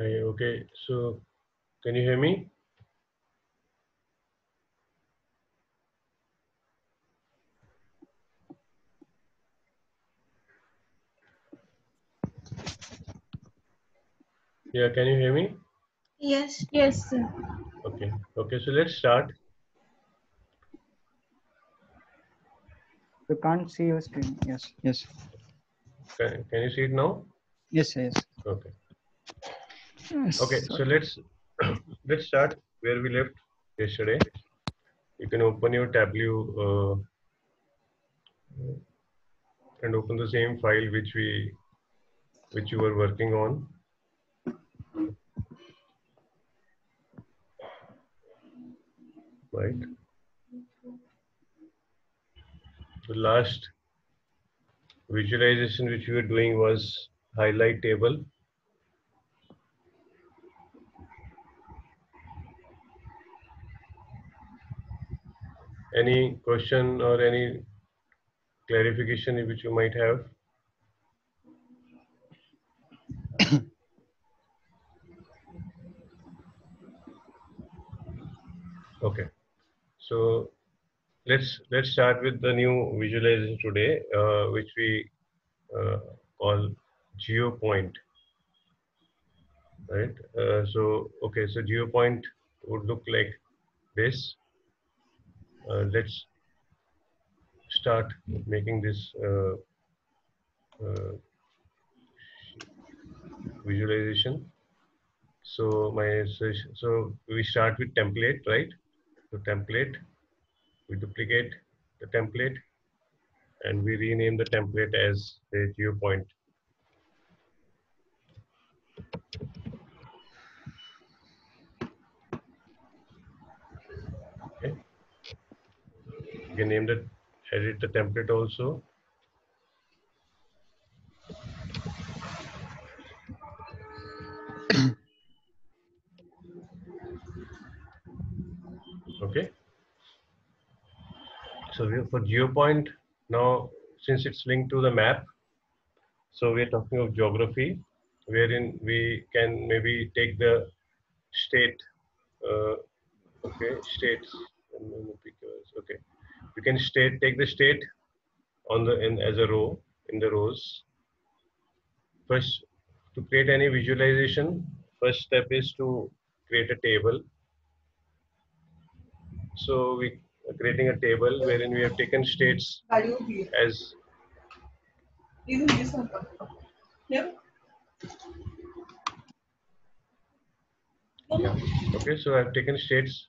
okay. So, can you hear me? Yeah, can you hear me? Yes. Yes, sir. Okay. Okay, so let's start. You can't see your screen. Yes, yes, Can, can you see it now? yes, yes. Okay. Yes, Okay, so let's let's start where we left yesterday. You can open your Tableau uh, and open the same file which we which you were working on. Right. The last visualization which we were doing was highlight table. Any question or any clarification which you might have? Okay. So let's let's start with the new visualization today, uh, which we uh, call GeoPoint. Right. Uh, so okay. So GeoPoint would look like this. Uh, let's start making this uh, uh, visualization. So my so we start with template, right? So template, we duplicate the template, and we rename the template as a GeoPoint. Can name the edit the template also. Okay. So we, for geopoint now, since it's linked to the map, so we're talking of geography, wherein we can maybe take the state, uh, okay, states, okay. We can state take the state on the in as a row in the rows. First, to create any visualization, first step is to create a table. So we are creating a table wherein we have taken states as yeah. Okay, so I've taken states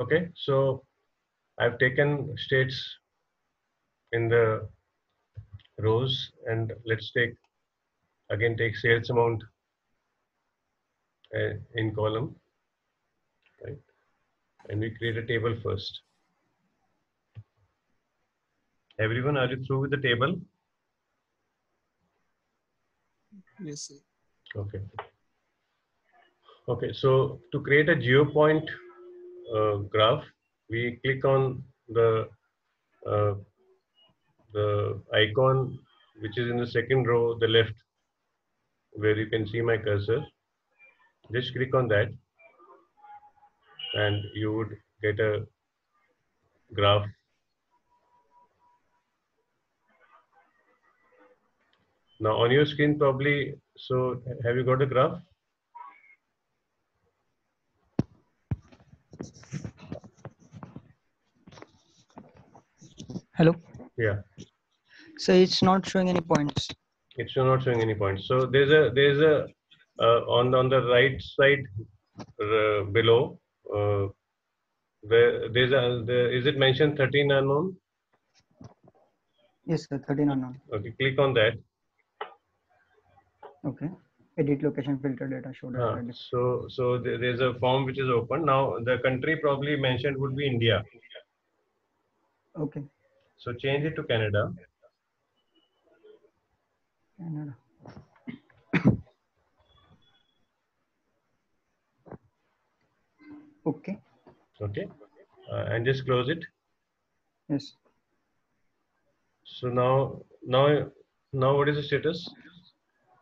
okay, so I've taken states in the rows and let's take again take sales amount uh, in column right? And we create a table first. Everyone are you through with the table? Yes, sir. okay. Okay so to create a geopoint uh, graph we click on the uh, the icon which is in the second row the left where you can see my cursor. Just click on that and you would get a graph. Now on your screen probably so have you got a graph Hello. yeah So it's not showing any points. it's not showing any points so there's a there's a uh, on on the right side uh, below uh, where there's a there, is it mentioned 13 unknown Yes, sir. 13 unknown. okay click on that Okay. Edit location filter data show data. Uh, so so there's a form which is open now the country probably mentioned would be india Okay. so change it to canada Canada. Okay. okay uh, and just close it Yes. so now now now what is the status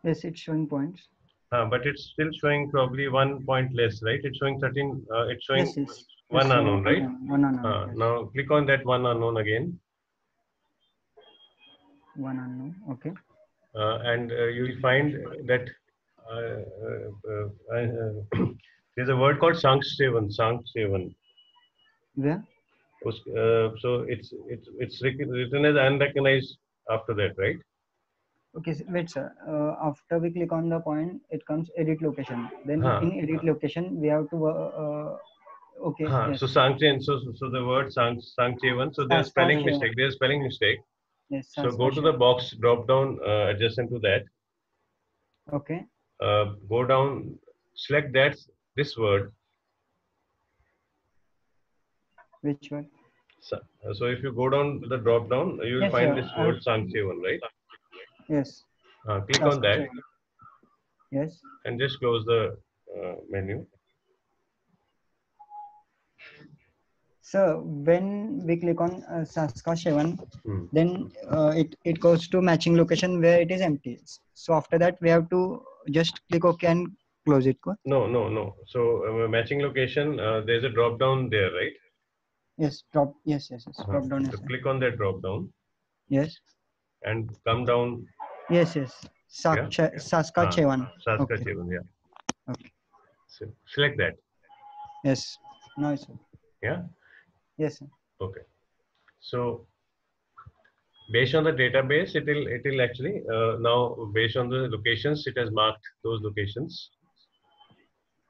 Yes, it's showing points. uh, but it's still showing probably one point less right it's showing 13 uh, it's showing Yes, yes. one Yes, unknown, right? One unknown. Uh, yes. now click on that one unknown again, One unknown. Okay. uh, and uh, you will find that uh, uh, uh, uh, there's a word called. Where? Us- Uh, so it's it's it's written as unrecognized after that, right? Okay, s- wait, sir. Uh, after we click on the point, it comes edit location. Then Huh. in edit location, we have to. Uh, uh, okay. Huh, yes. So Sankchen, so so- so the word Sankchevan. So there's spelling Sankchevan. mistake. There's spelling mistake. yes. So go to the box, drop down uh, adjacent to that. Okay. Uh, go down, select that this word. Which one? So, so if you go down the drop down, you will Yes, find sir. this word Sankchevan, right? Yes. Uh, click on that Yes. and just close the uh, menu. So when we click on uh, Saskatchewan, Hmm. then uh, it it goes to matching location where it is empty. So after that, we have to just click OK and close it. No, no, no. So uh, matching location, uh, there's a drop down there, right? Yes. Drop. Yes. Yes. Yes. Drop down. So Yes. click on that drop down Yes. And come down Yes. Yes. Saskatchewan. Saskatchewan. Saskatchewan, yeah. Okay. So select that, Yes. Now it's yeah. yes. Sir. Okay. So based on the database, it will it will actually uh, now based on the locations, it has marked those locations.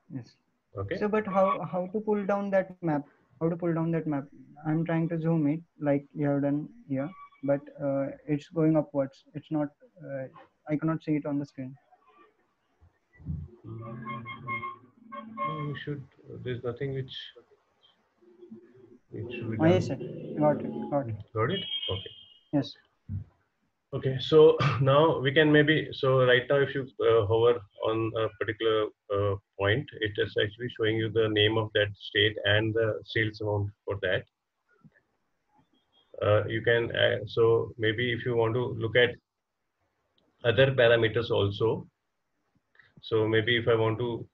Yes. Okay. So, but how how to pull down that map? How to pull down that map? I'm trying to zoom it like you have done here, but uh, it's going upwards. It's not. Uh, I cannot see it on the screen. You should. There's nothing which. It should be Oh, yes, sir. Got it. Got it. Got it? Okay. Yes. Okay, so now we can maybe, so right now if you uh, hover on a particular uh, point, it is actually showing you the name of that state and the sales amount for that. Uh, you can, uh, so maybe if you want to look at other parameters also, so maybe if I want to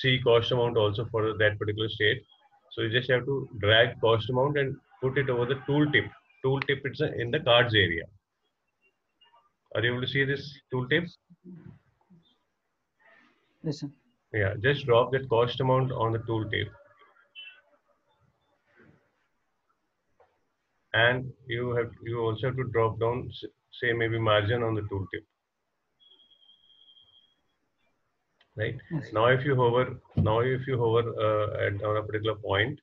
see cost amount also for that particular state, so you just have to drag cost amount and put it over the tooltip. Tooltip it's in the cards area. Are you able to see this tooltip? Listen. Yeah, just drop that cost amount on the tooltip. And you have you also have to drop down, say maybe margin on the tooltip. Right Yes. now, if you hover, now if you hover uh, at on a particular point,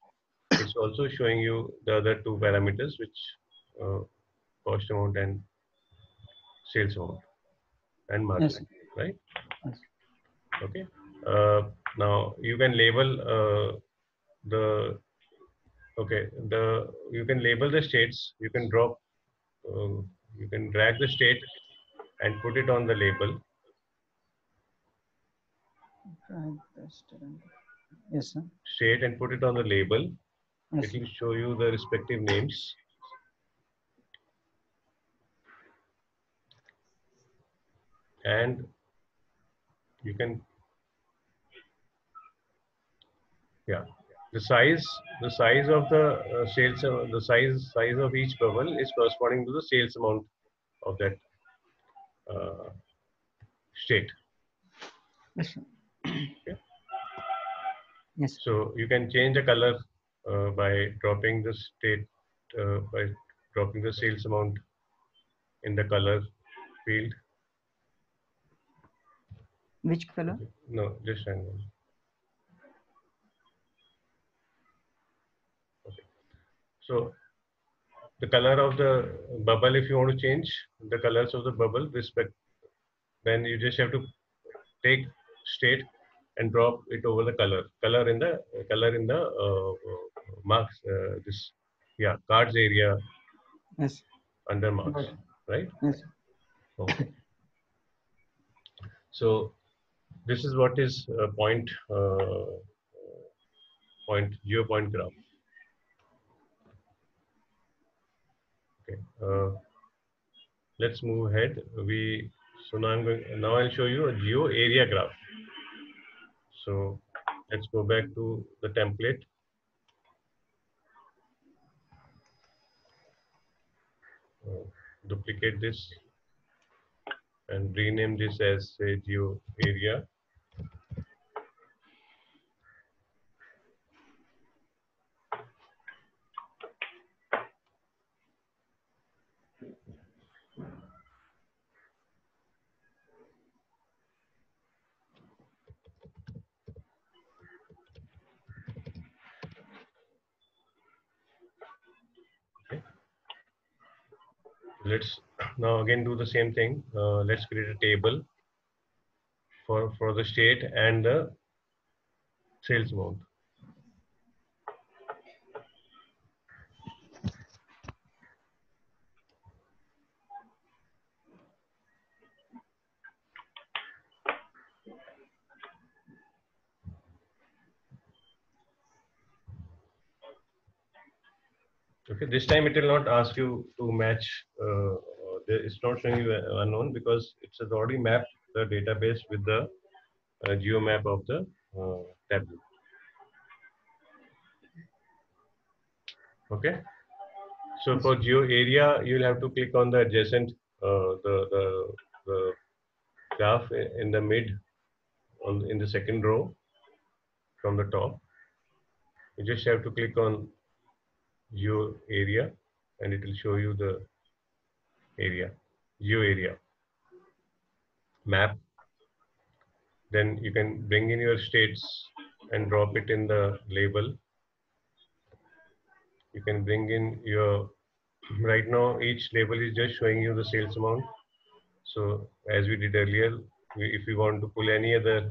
it's also showing you the other two parameters, which uh, cost amount and sales amount and margin, right? Yes. Okay. Uh, now you can label uh, the okay the you can label the states. You can drop. Uh, you can drag the state and put it on the label. Drag the. Yes, sir. State and put it on the label. Yes. It will show you the respective names. And you can, yeah, the size, the size of the uh, sales, uh, the size, size of each bubble is corresponding to the sales amount of that uh, state. Yes. Okay. Yes. So you can change the color uh, by dropping the state, uh, by dropping the sales amount in the color field. Which color? No, just hang on. So the color of the bubble, if you want to change the colors of the bubble, respect, then you just have to take state and drop it over the color, color in the color in the uh, uh, marks. Uh, this, yeah, cards area Yes. under marks, right? Yes. Okay. So this is what is uh, point uh, point geo point graph. Okay. Uh, let's move ahead. We so now I'm going now I'll show you a geo area graph. So let's go back to the template. Uh, duplicate this and rename this as say geo area. Let's now again do the same thing. Uh, let's create a table for, for the state and the sales amount. Okay, this time it will not ask you to match. Uh, uh, it's not showing you unknown because it's already mapped the database with the uh, geo map of the uh, Tableau. Okay. So for geo area, you'll have to click on the adjacent uh, the, the the graph in the mid on in the second row from the top. You just have to click on geo area and it will show you the area geo area map then you can bring in your states and drop it in the label. You can bring in your, right now each label is just showing you the sales amount. So as we did earlier, we, if we want to pull any other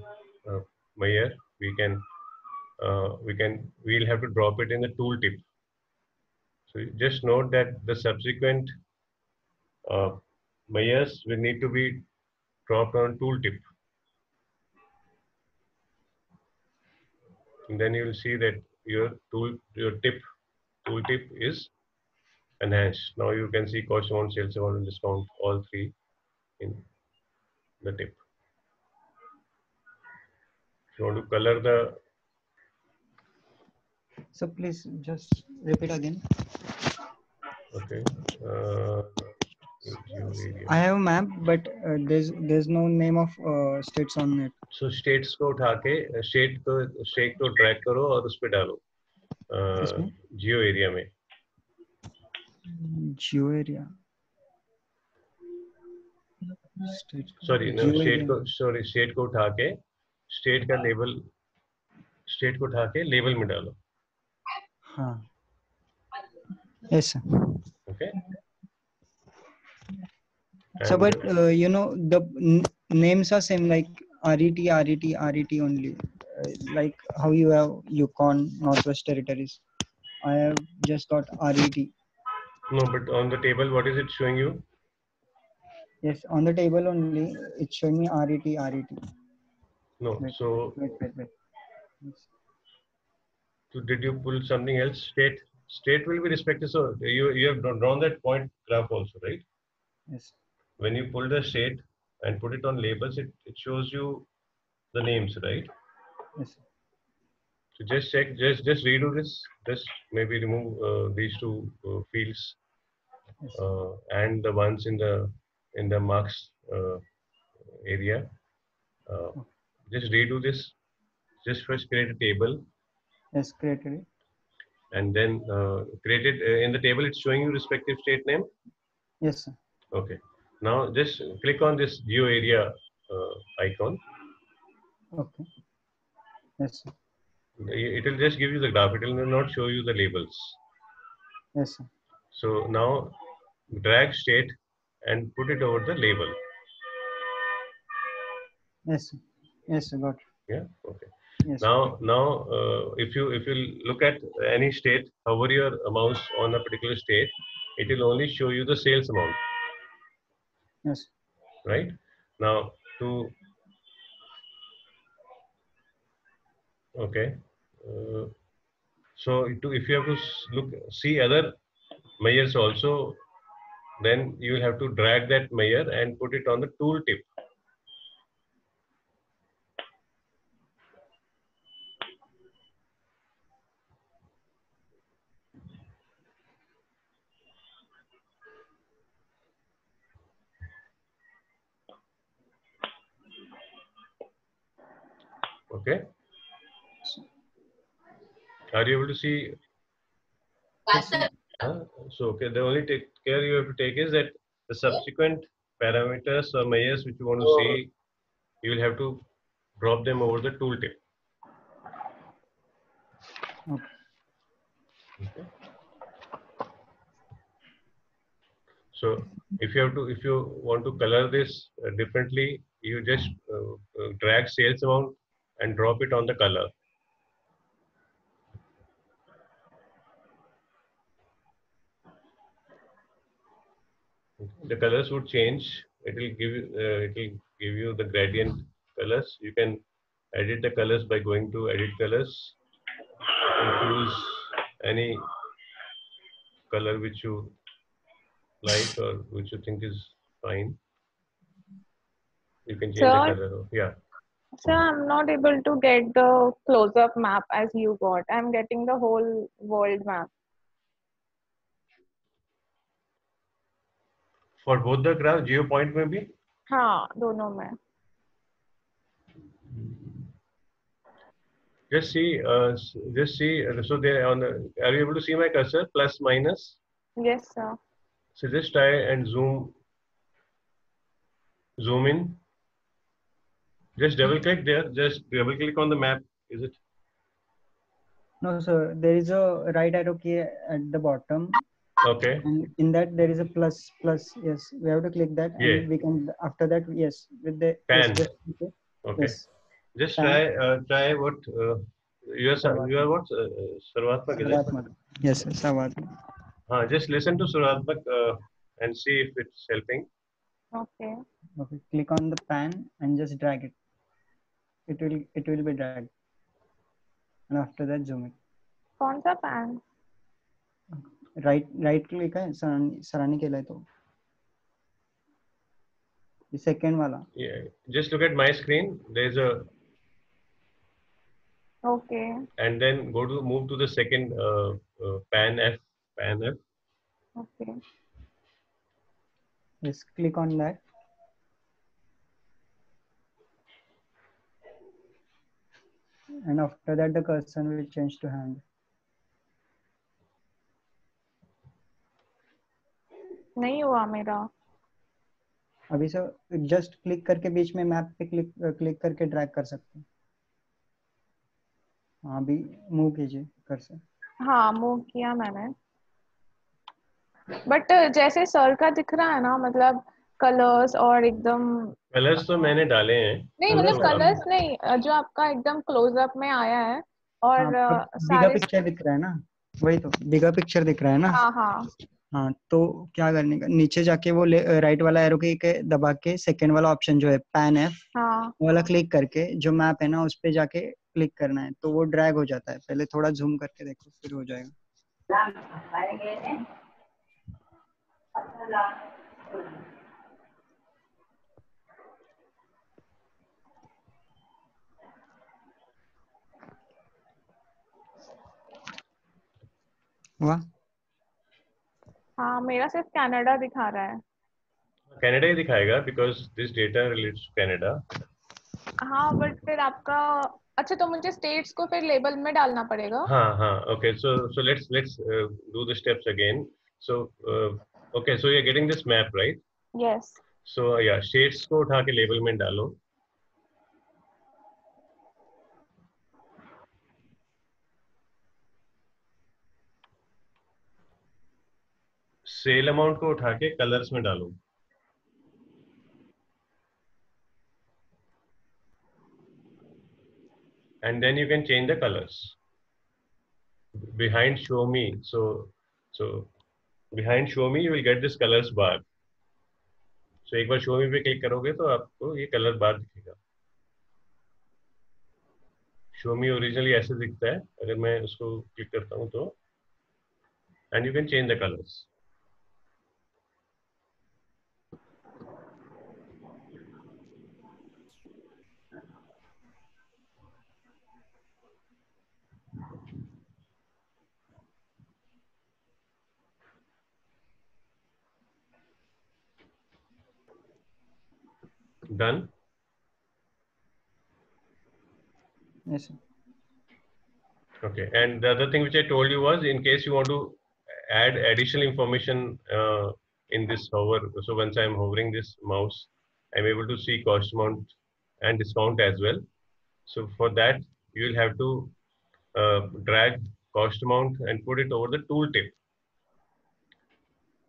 uh, we can, uh, we can, we'll have to drop it in the tooltip. So just note that the subsequent uh, measures will need to be dropped on tooltip. And then you will see that your tool, your tip, tooltip is enhanced. Now you can see cost amount, sales amount, and discount, all three in the tip. If you want to color the, So please just repeat again. okay. Uh. I have a map, but uh, there's there's no name of uh, states on it. So states को उठा के state को state को करो और उस पे डालो किसमें? जियो एरिया में Geo area. State. Sorry Geo state area. को सॉरी स्टेट को उठा के स्टेट का लेबल स्टेट को उठा के लेबल में डालो Huh. Yes. Okay. And so, but uh, you know, the names are same like RET, RET, RET only. Uh, like how you have Yukon, Northwest Territories. I have just got RET. No, but on the table, what is it showing you? Yes, on the table only, it's showing me RET, RET. No, wait, so. Wait, wait, wait. Yes did you pull something else state state will be respected so you you have drawn that point graph also right Yes. when you pull the state and put it on labels it, it shows you the names right Yes. So just check, just just redo this. Just maybe remove uh, these two uh, fields Yes. uh, and the ones in the in the marks uh, area. Uh, just redo this. Just first create a table Yes, created it. and then uh, create it uh, in the table. It's showing you respective state name. Yes, sir. Okay. Now just click on this geo area uh, icon. Okay. Yes, sir. It will just give you the graph. It will not show you the labels. Yes, sir. So now drag state and put it over the label. Yes, sir. Yes, sir. Got it. Yeah. Okay. Yes. Now, now, uh, if you if you look at any state, hover your mouse on a particular state, it will only show you the sales amount, Yes. right? Now, to okay. Uh, so, to if you have to look see other mayors also, then you will have to drag that mayor and put it on the tool tip. Okay. Are you able to see? Huh? So, okay, the only take care you have to take is that the subsequent parameters or measures which you want to see, you will have to drop them over the tooltip. Okay. Okay. So if you have to, if you want to color this uh, differently, you just uh, uh, drag sales amount and drop it on the color. The colors would change. It will give you, uh, it will give you the gradient colors. You can edit the colors by going to edit colors and choose any color which you like or which you think is fine. You can change the color. Yeah. So I'm not able to get the close-up map as you got. I'm getting the whole world map. For both the graph, geo point may be. हाँ दोनों में Just see, uh, just see. uh, So they on the. Are you able to see my cursor? Plus minus. yes sir So just try and zoom. Zoom in. Just double click there. Just double click on the map. Is it? No, sir. There is a right arrow key at the bottom, Okay. and in that there is a plus. Plus. Yes, we have to click that, and Yeah. we can. After that, yes, with the Pan. yes, just click it. Okay. Yes. Just Pan. try uh, try what uh, you are Sarvatma. you are what uh, Sarvatmak, is it? Savatmak. Yes, sir, Savatmak. Uh, just listen to Sarvatmak uh, and see if it's helping. Okay. Okay. Click on the pan and just drag it. It will it will be dragged, and after that zoom it. कौन सा pan? Right right click है सराहनी के लिए तो। Second वाला। Just look at my screen there is a okay and then go to move to the second pane F pane F okay just click on that and after that the cursor will change to hand. नहीं हुआ मेरा। अभी sir just click करके बीच में map पे click click करके drag कर सकते हैं। हाँ अभी मूव कीजिए कर्सर हाँ मूव किया मैंने। बट जैसे सर का दिख रहा है ना मतलब कलर्स और एकदम कलर्स तो मैंने डाले हैं। नहीं मतलब कलर्स नहीं जो आपका एकदम क्लोजअप में आया है और हाँ बिगा सारे पिक्चर दिख रहा है ना। वही तो बिगा पिक्चर दिख रहा है ना। हाँ हाँ। हाँ तो क्या करने का नीचे जाके वो राइट वाला एरो की के दबा के सेकंड वाला ऑप्शन जो है पैन एफ़ हाँ। वाला क्लिक करके जो मैप है ना उस पे जाके क्लिक करना है तो वो ड्रैग हो जाता है। पहले थोड़ा जूम करके देखो फिर हो जाएगा। हुआ? हाँ मेरा सिर्फ़ कनाडा दिखा रहा है। कनाडा ही दिखाएगा because this data relates to Canada हाँ बट फिर आपका अच्छा तो मुझे स्टेट्स को फिर लेबल में डालना पड़ेगा। हाँ हाँ okay so so let's let's uh, do the steps again so so so you're getting this map right? Yes so yeah shades को उठा के लेबल में डालो। सेल अमाउंट को उठा के कलर्स में डालो। And then you can change the colours behind show me so so behind show me you will get this colours bar so एक बार शो मी पे क्लिक करोगे तो आपको ये कलर बार दिखेगा। शो मी ओरिजिनली ऐसे दिखता है। अगर मैं उसको क्लिक करता हूँ तो। And you can change the colours done yes sir. Okay, and the other thing which I told you was in case you want to add additional information uh, in this hover, so once I'm hovering this mouse, I'm able to see cost amount and discount as well. So for that, you will have to uh, drag cost amount and put it over the tooltip.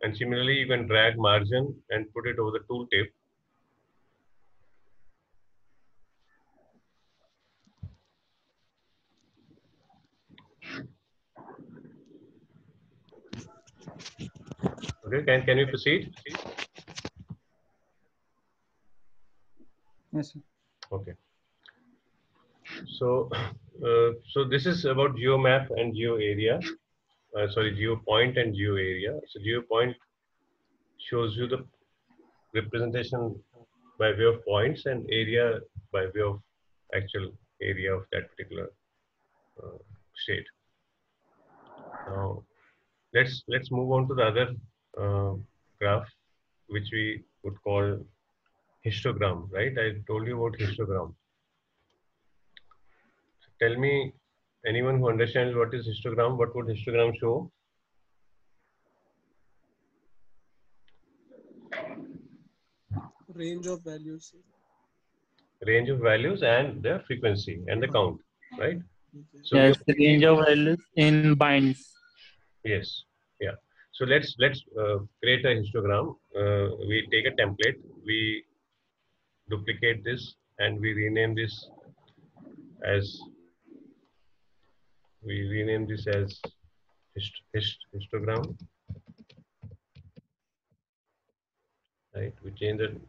And similarly, you can drag margin and put it over the tooltip. Okay, can, can we proceed? yes sir. Okay. So, uh, so this is about geomap and geo area. Uh, sorry, geo point and geo area. So geo point shows you the representation by way of points and area by way of actual area of that particular uh, state. Now, let's let's move on to the other uh, graph, which we would call histogram, right? I told you about histogram. Tell me, anyone who understands what is histogram, what would histogram show? range of values. Range of values and the frequency and the count, right? So yes, the range of values in bins. Yes. So let's let's uh, create a histogram. Uh, we take a template. We duplicate this and we rename this as we rename this as hist, hist, histogram. Right. We change the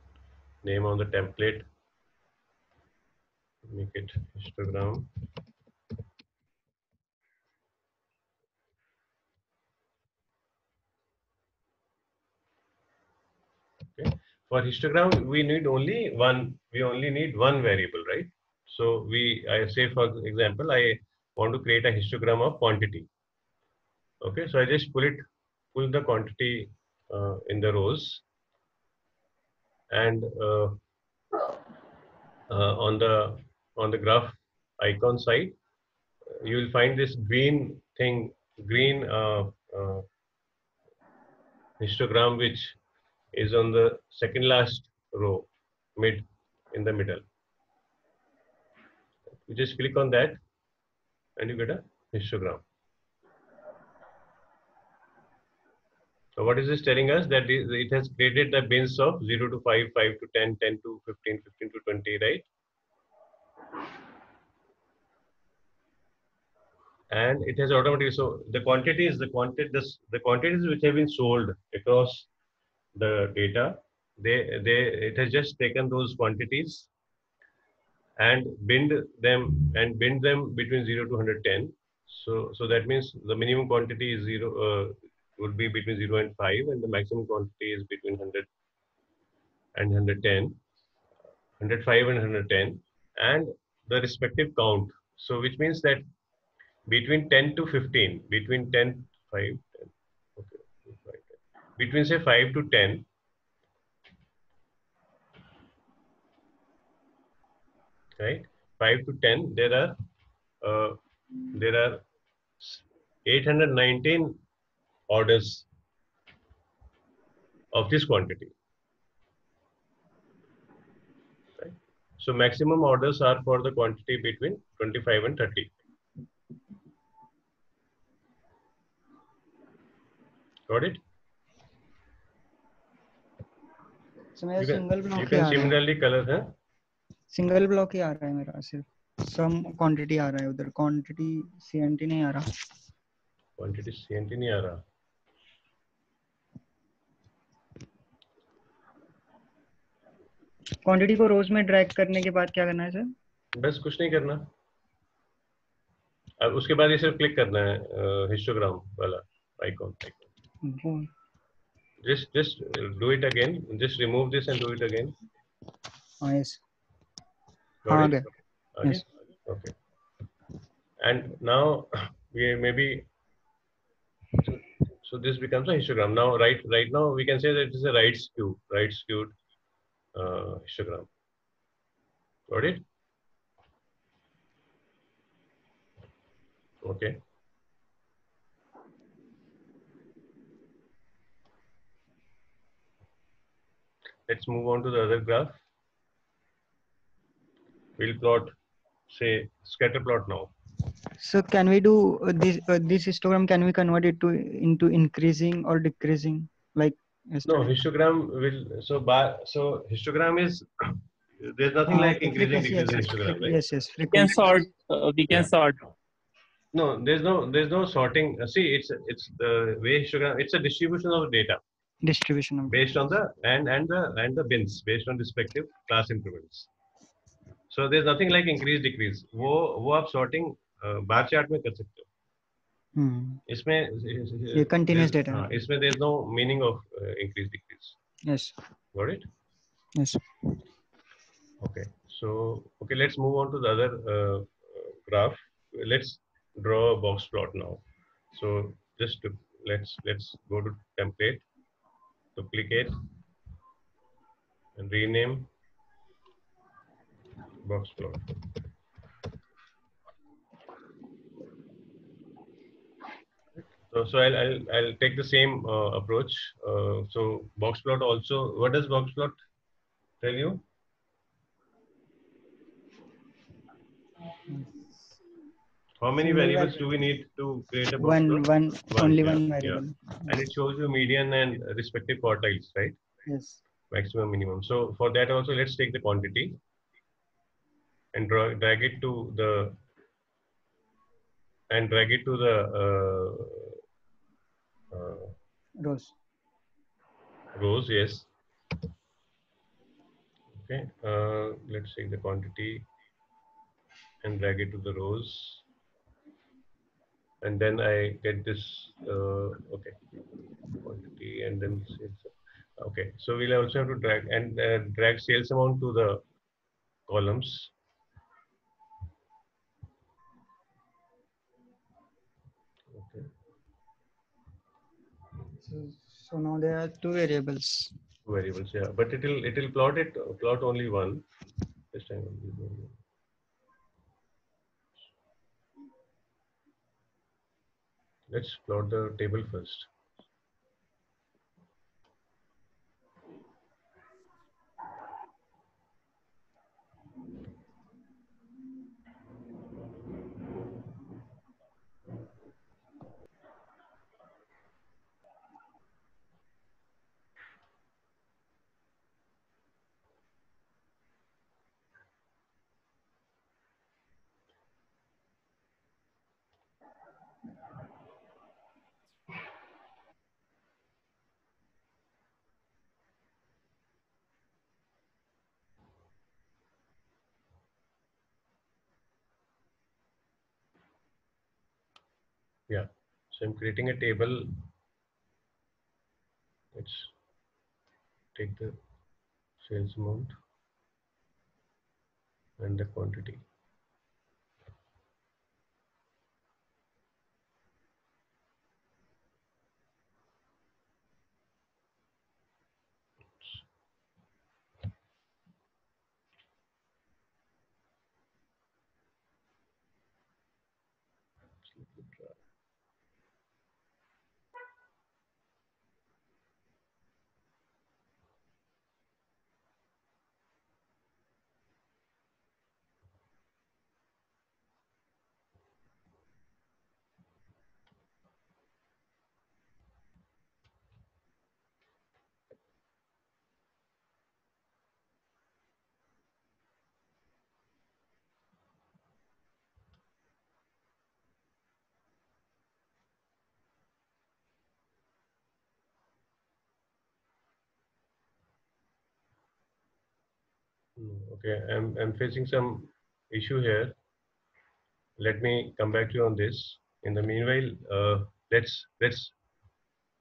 name on the template. Make it histogram. For histogram we need only one we only need one variable right? So we i say for example i want to create a histogram of quantity. Okay so i just pull it pull the quantity uh, in the rows. And uh, uh, on the on the graph icon side you will find this green thing green uh, uh, histogram which is on the second last row, mid in the middle. You just click on that and you get a histogram. So what is this telling us? That it has created the bins of 0 to 5, 5 to 10, 10 to 15, 15 to 20, right? And it has automatically, so the quantities, the quantity, this, the quantities which have been sold across the data. They they it has just taken those quantities and bind them and bind them between 0 to 110 so so that means the minimum quantity is 0 uh, would be between 0 and 5 and the maximum quantity is between 100 and 110 105 and 110 and the respective count. So which means that between 10 to 15 between 10 5 10 okay 5, 10 between say 5 to 10 right? 5 to 10 there are uh, there are 819 orders of this quantity. Right? So maximum orders are for the quantity between 25 and 30 got it So मेरा single block ही आ रहा है। similarly color huh? Single block ही आ रहा है मेरा सिर्फ़ सम क्वांटिटी आ रहा है उधर। क्वांटिटी सीएनटी नहीं आ रहा। क्वांटिटी सीएनटी नहीं आ रहा। क्वांटिटी को रोज में ड्रैग करने के बाद क्या करना है सर बस कुछ नहीं करना। अब उसके बाद ये सिर्फ़ क्लिक करना है हिस्टोग्राम वाला आइकॉन वो Just just uh, do it again. Just remove this and do it again. Oh, yes. Got ah, okay. okay. Yes. Okay. And now we maybe so, so, this becomes a histogram. Now right right now we can say that it is a right skewed right skewed uh, histogram. Got it? Okay. Let's move on to the other graph we'll plot say scatter plot now So can we do uh, this uh, this histogram? Can we convert it to into increasing or decreasing? Like No, histogram will so bar so histogram is there's nothing Uh, like increasing frequency, decreasing yes, histogram, right? Yes, yes. We can frequency. sort. Uh, we can Yeah. sort. No, there's no there's no sorting. Uh, see, it's it's the way histogram. It's a distribution of data distribution of based on the and and the and the bins based on respective class increments. So there's nothing like increase decrease. वो वो आप sorting bar chart में कर सकते हो. hmm. इसमें ये continuous there's- data है. हाँ, इसमें there's no meaning of uh, increase decrease. Yes, Got it? yes. Okay, so okay, let's move on to the other uh, uh, graph. Let's draw a box plot now. So just to, let's let's go to template, duplicate, and rename box plot. So, so I'll, I'll I'll take the same uh, approach. Uh, so box plot also. What does box plot tell you? How many variables do we need to create a One, one, One, only yeah, one yeah. variable. And it shows you median and respective quartiles, right? Yes. Maximum, minimum. So for that also, let's take the quantity and draw, drag it to the and drag it to the uh, uh, Rows. rows. Yes. Okay. Uh, let's take the quantity and drag it to the rows. And then I get this. Uh, okay. Quantity and then sales. Okay. So we'll also have to drag and uh, drag sales amount to the columns. Okay. So, so now there are two variables. variables yeah but it will it will plot it plot only one this time only one. Let's plot the table first yeah. So i'm creating a table. Let's take the sales amount and the quantity No, Okay, I'm, I'm facing some issue here. Let me come back to you on this. In the meanwhile, uh, let's, let's,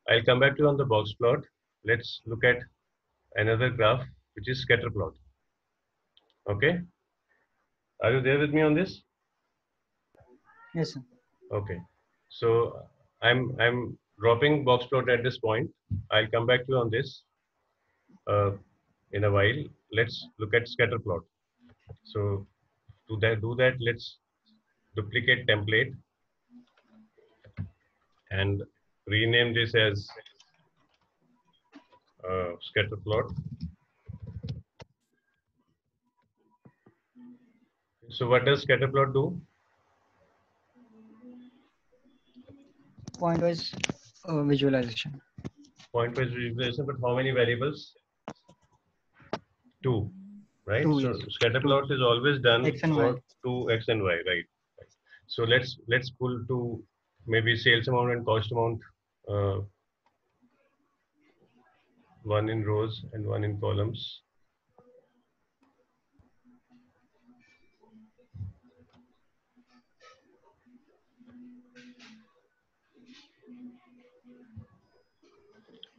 I'll come back to you on the box plot. Let's look at another graph, which is scatter plot. Okay. Are you there with me on this? Yes, sir. Okay. So I'm, I'm dropping box plot at this point. I'll come back to you on this uh, in a while. Let's look at scatter plot. So to that, do that, let's duplicate template and rename this as uh, scatter plot. So what does scatter plot do? Point wise uh, visualization. Point-wise visualization, but how many variables? Two, right? Two, so yes. scatter plot is always done X and for Y. two x and y, right? So let's let's pull to maybe sales amount and cost amount. Uh, one in rows and one in columns.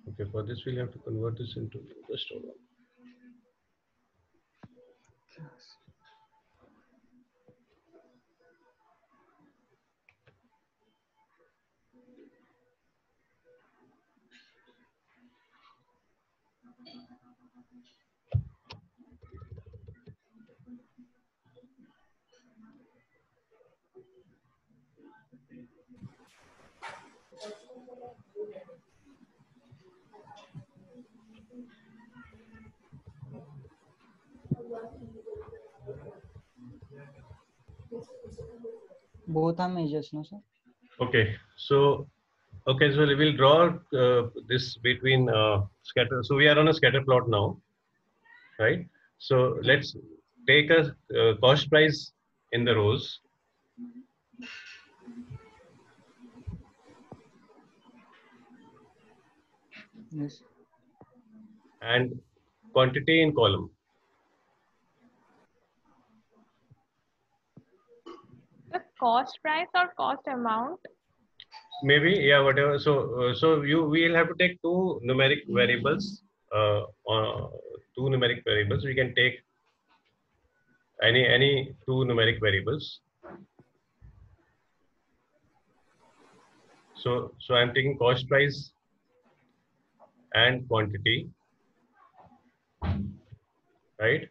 Okay, for this we'll have to convert this into just hold on. Both are measures no sir Okay, so okay, so we will draw uh, this between uh, scatter. So we are on a scatter plot now, right? So let's take a uh, cost price in the rows. yes and quantity in column. The cost price or cost amount? Maybe yeah, whatever. So uh, so you we will have to take two numeric variables. Uh, uh, two numeric variables. We can take any any two numeric variables. So so I'm taking cost price and quantity, right?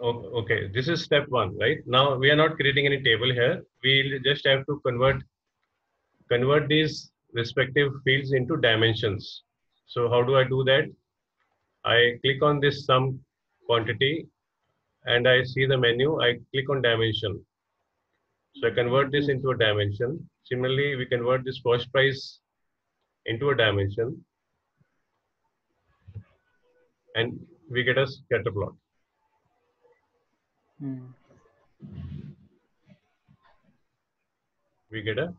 Okay, this is step one, right? Now we are not creating any table here. We'll just have to convert convert these respective fields into dimensions. So how do I do that? I click on this sum quantity and I see the menu. I click on dimension. So I convert this into a dimension. Similarly, we convert this cost price into a dimension and we get a scatter plot. We get a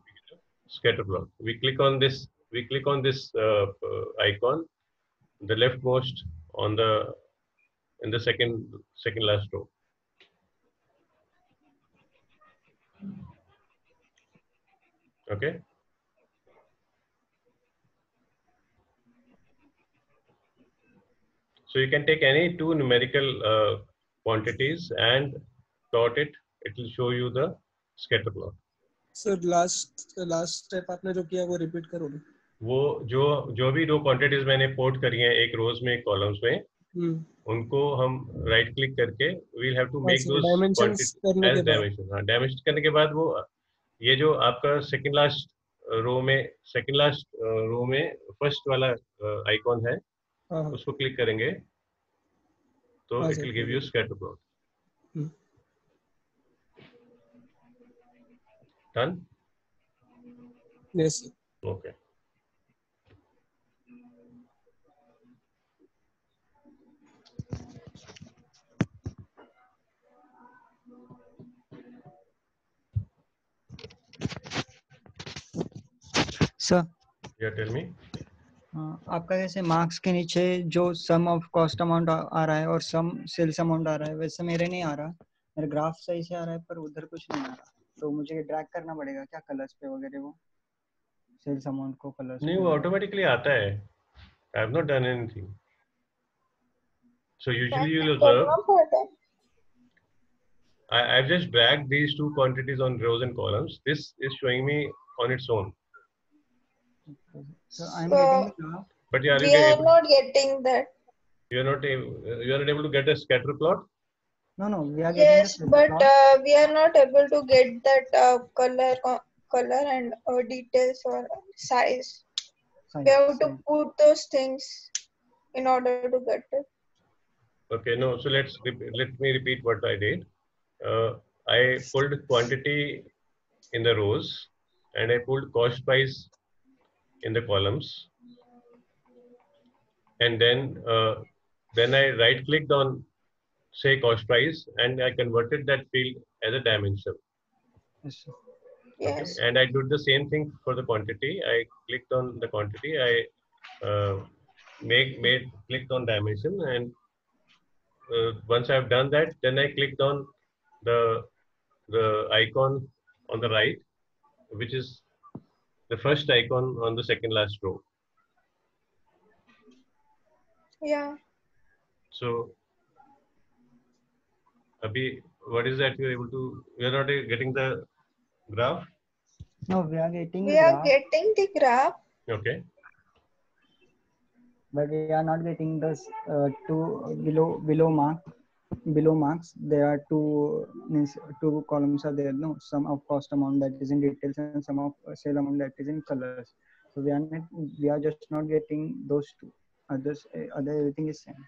scatter plot. We click on this. We click on this uh, uh, icon, the leftmost on the in the second second last row. Okay. So you can take any two numerical uh, quantities and plot it. It will show you the scatter plot. Sir last last step आपने जो किया वो repeat करोगे वो जो जो भी दो क्वांटिटीज मैंने पोर्ट करी हैं एक रोज में एक कॉलम्स में हम्म उनको हम राइट क्लिक करके we'll have to make those. Dimension हाँ डायमेंशन करने के बाद वो ये जो आपका सेकंड लास्ट रो में सेकंड लास्ट रो में फ़र्स्ट वाला आइकॉन है हाँ हाँ उसको क्लिक करेंगे So it will give you scatter plot. Hmm. Done? Yes. Sir. Okay. Sir. Yeah, tell me. आपका जैसे मार्क्स के नीचे जो सम ऑफ़ कॉस्ट अमाउंट आ रहा है और सम सेल्स अमाउंट आ रहा है वैसे मेरे नहीं आ रहा। मेरा ग्राफ सही से आ रहा है पर उधर कुछ नहीं आ रहा। तो मुझे ड्रैग करना पड़ेगा क्या कलर्स पे वगैरह वो? सेल्स अमाउंट को कलर्स नहीं वो ऑटोमेटिकली आता है। I have not done anything so usually you will observe I, I've just dragged these two quantities on rows and columns. This is showing me on its own. So i'm So- getting the graph But yeah, We you, are able, not getting that. you are not able, you are not able to get a scatter plot. no no we are getting Yes, but uh, we are not able to get that uh, color, color and uh, details or size. Sorry, We have to put those things in order to get it. Okay, no. So let's let me repeat what I did. Uh, I pulled quantity in the rows, and I pulled cost price in the columns, and then uh, then I right clicked on say cost price, and I converted that field as a dimension. Yes, sir. Yes. And I did the same thing for the quantity. I clicked on the quantity. I uh, make made clicked on dimension, and uh, once I've done that, then I clicked on the the icon on the right, which is the first icon on the second last row. Yeah. So, Abhi, what is that you're able to? You're not getting the graph. no we are getting the We are graph, getting the graph. Okay. but we are not getting the uh, two below below mark below marks there are two means two columns are there no sum of cost amount that is in details and sum of uh, sale amount that is in colors so we are not we are just not getting those two others uh, other everything is same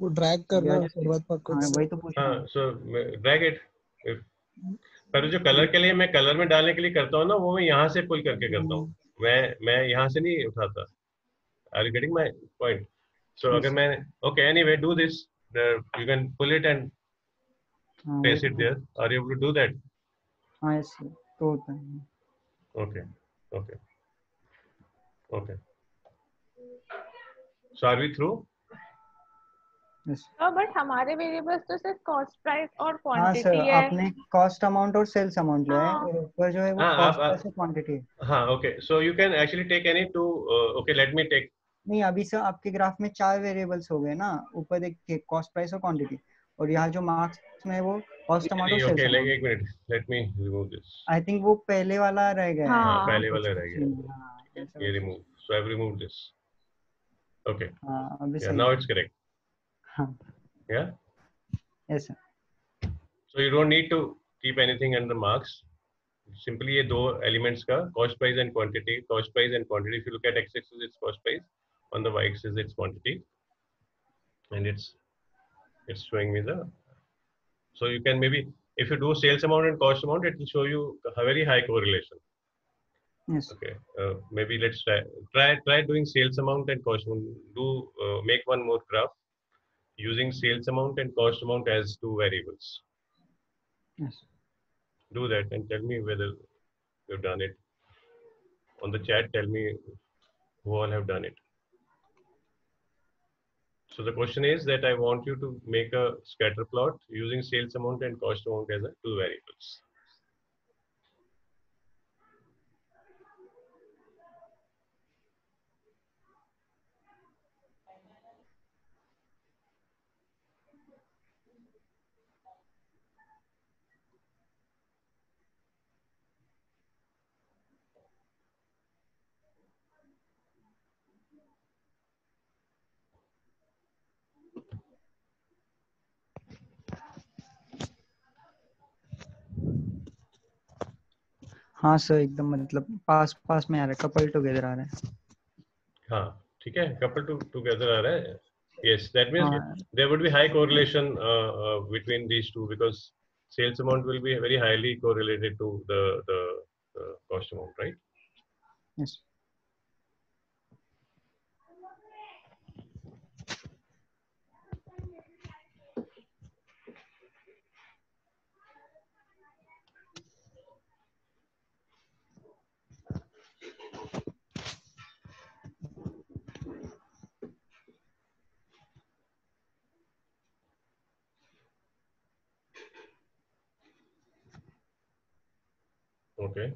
वो drag करना शुरुआत पर हाँ कुछ वही तो पूछ रहा Uh, हूँ so uh, drag it. If पर जो कलर के लिए मैं कलर में डालने के लिए करता हूँ ना वो मैं यहाँ से पुल करके करता हूँ मैं मैं यहाँ से नहीं उठाता are you getting my point so. अगर मैं okay anyway do this you can pull it and हाँ पेस्ट वो it there are you able to do that हाँ yes sir, तो होता है okay okay okay so are we through yes but हमारे variables तो सिर्फ कॉस्ट प्राइस और हाँ क्वांटिटी सर है आपने कॉस्ट अमाउंट और सेल्स अमाउंट लिया है हाँ। और ऊपर जो है वो हाँ, आप- कॉस्ट आप- प्राइस और क्वांटिटी हाँ okay so you can actually take any two uh, okay let me take नहीं अभी सर आपके ग्राफ में चार वेरिएबल्स हो गए ना ऊपर देखिए कॉस्ट प्राइस और क्वांटिटी और यहाँ जो मार्क्स में वो cost tomato sales okay like एक minute let me remove this I think वो पहले वाला रह गया हाँ। पहले वाला रह गया हाँ, ये remove so I have removed this okay हाँ अभी नाउ इट्स करेक्ट हाँ। या yes sir so you don't need to keep anything under marks simply ये दो एलिमेंट्स का cost price and quantity cost price and quantity if you look at X axis it's cost price on the y axis it's quantity. And it's it's showing me the so you can maybe if you do sales amount and cost amount it will show you a very high correlation. Yes. Okay uh, maybe let's try try try doing sales amount and cost amount. Do uh, make one more graph using sales amount and cost amount as two variables. Yes. Do that and tell me whether you've done it. On the chat tell me who all have done it so the question is that i want you to make a scatter plot using sales amount and cost amount as a two variables हाँ sir एकदम मतलब पास पास में आ रहा है couple together आ रहा है। हाँ ठीक है कपल टू टुगेदर आ रहा है। Yes that means there would be high correlation between these two because sales amount will be very highly correlated to the the cost amount right yes okay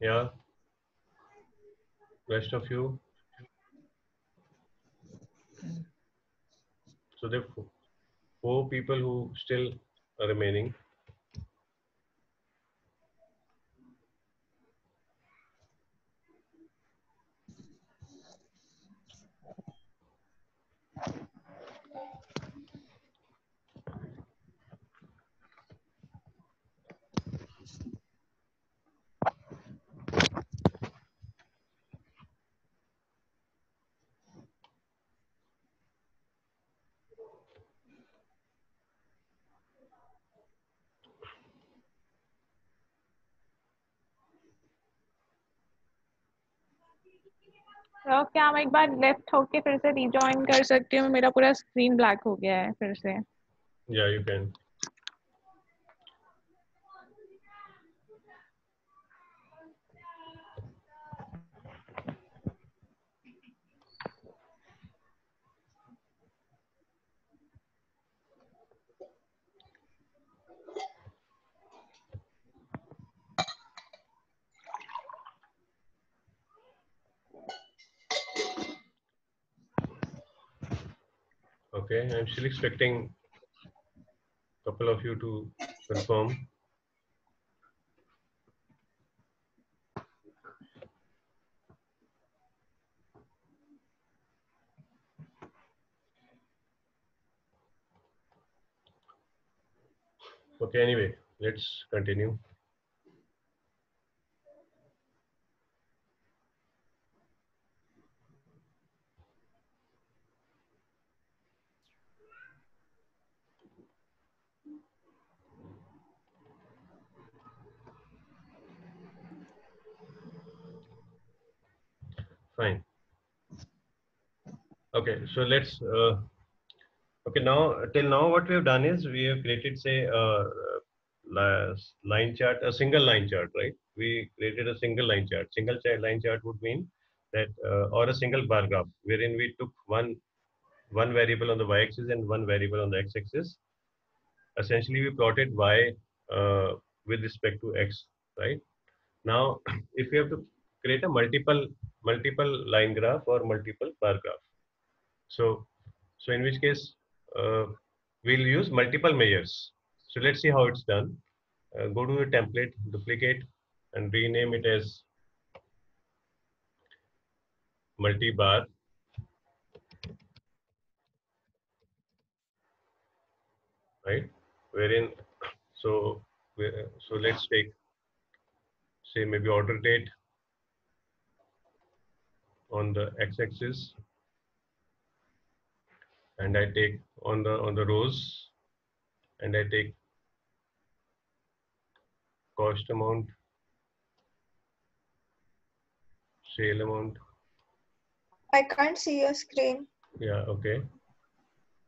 yeah rest of you. So there are four people who still are remaining तो क्या, मैं एक बार left होके फिर से rejoin कर सकती हूँ। मेरा पूरा स्क्रीन ब्लैक हो गया है फिर से। या you can. Okay, I'm still expecting a couple of you to confirm. Okay, anyway, let's continue. Fine. Okay, so let's, uh, okay, now, till now what we have done is we have created, say, uh, line chart, a single line chart, right? We created a single line chart. Single line chart would mean that, uh, or a single bar graph, wherein we took one, one variable on the y-axis and one variable on the x-axis. Essentially, we plotted y uh, with respect to x, right? Now, if you have to create a multiple multiple line graph or multiple bar graph. So, so in which case uh, we'll use multiple measures. So let's see how it's done. Uh, go to the template, duplicate, and rename it as multi-bar. Right, wherein so so let's take say maybe order date on the x-axis and I take on the on the rows and I take cost amount sale amount. I can't see your screen. yeah okay.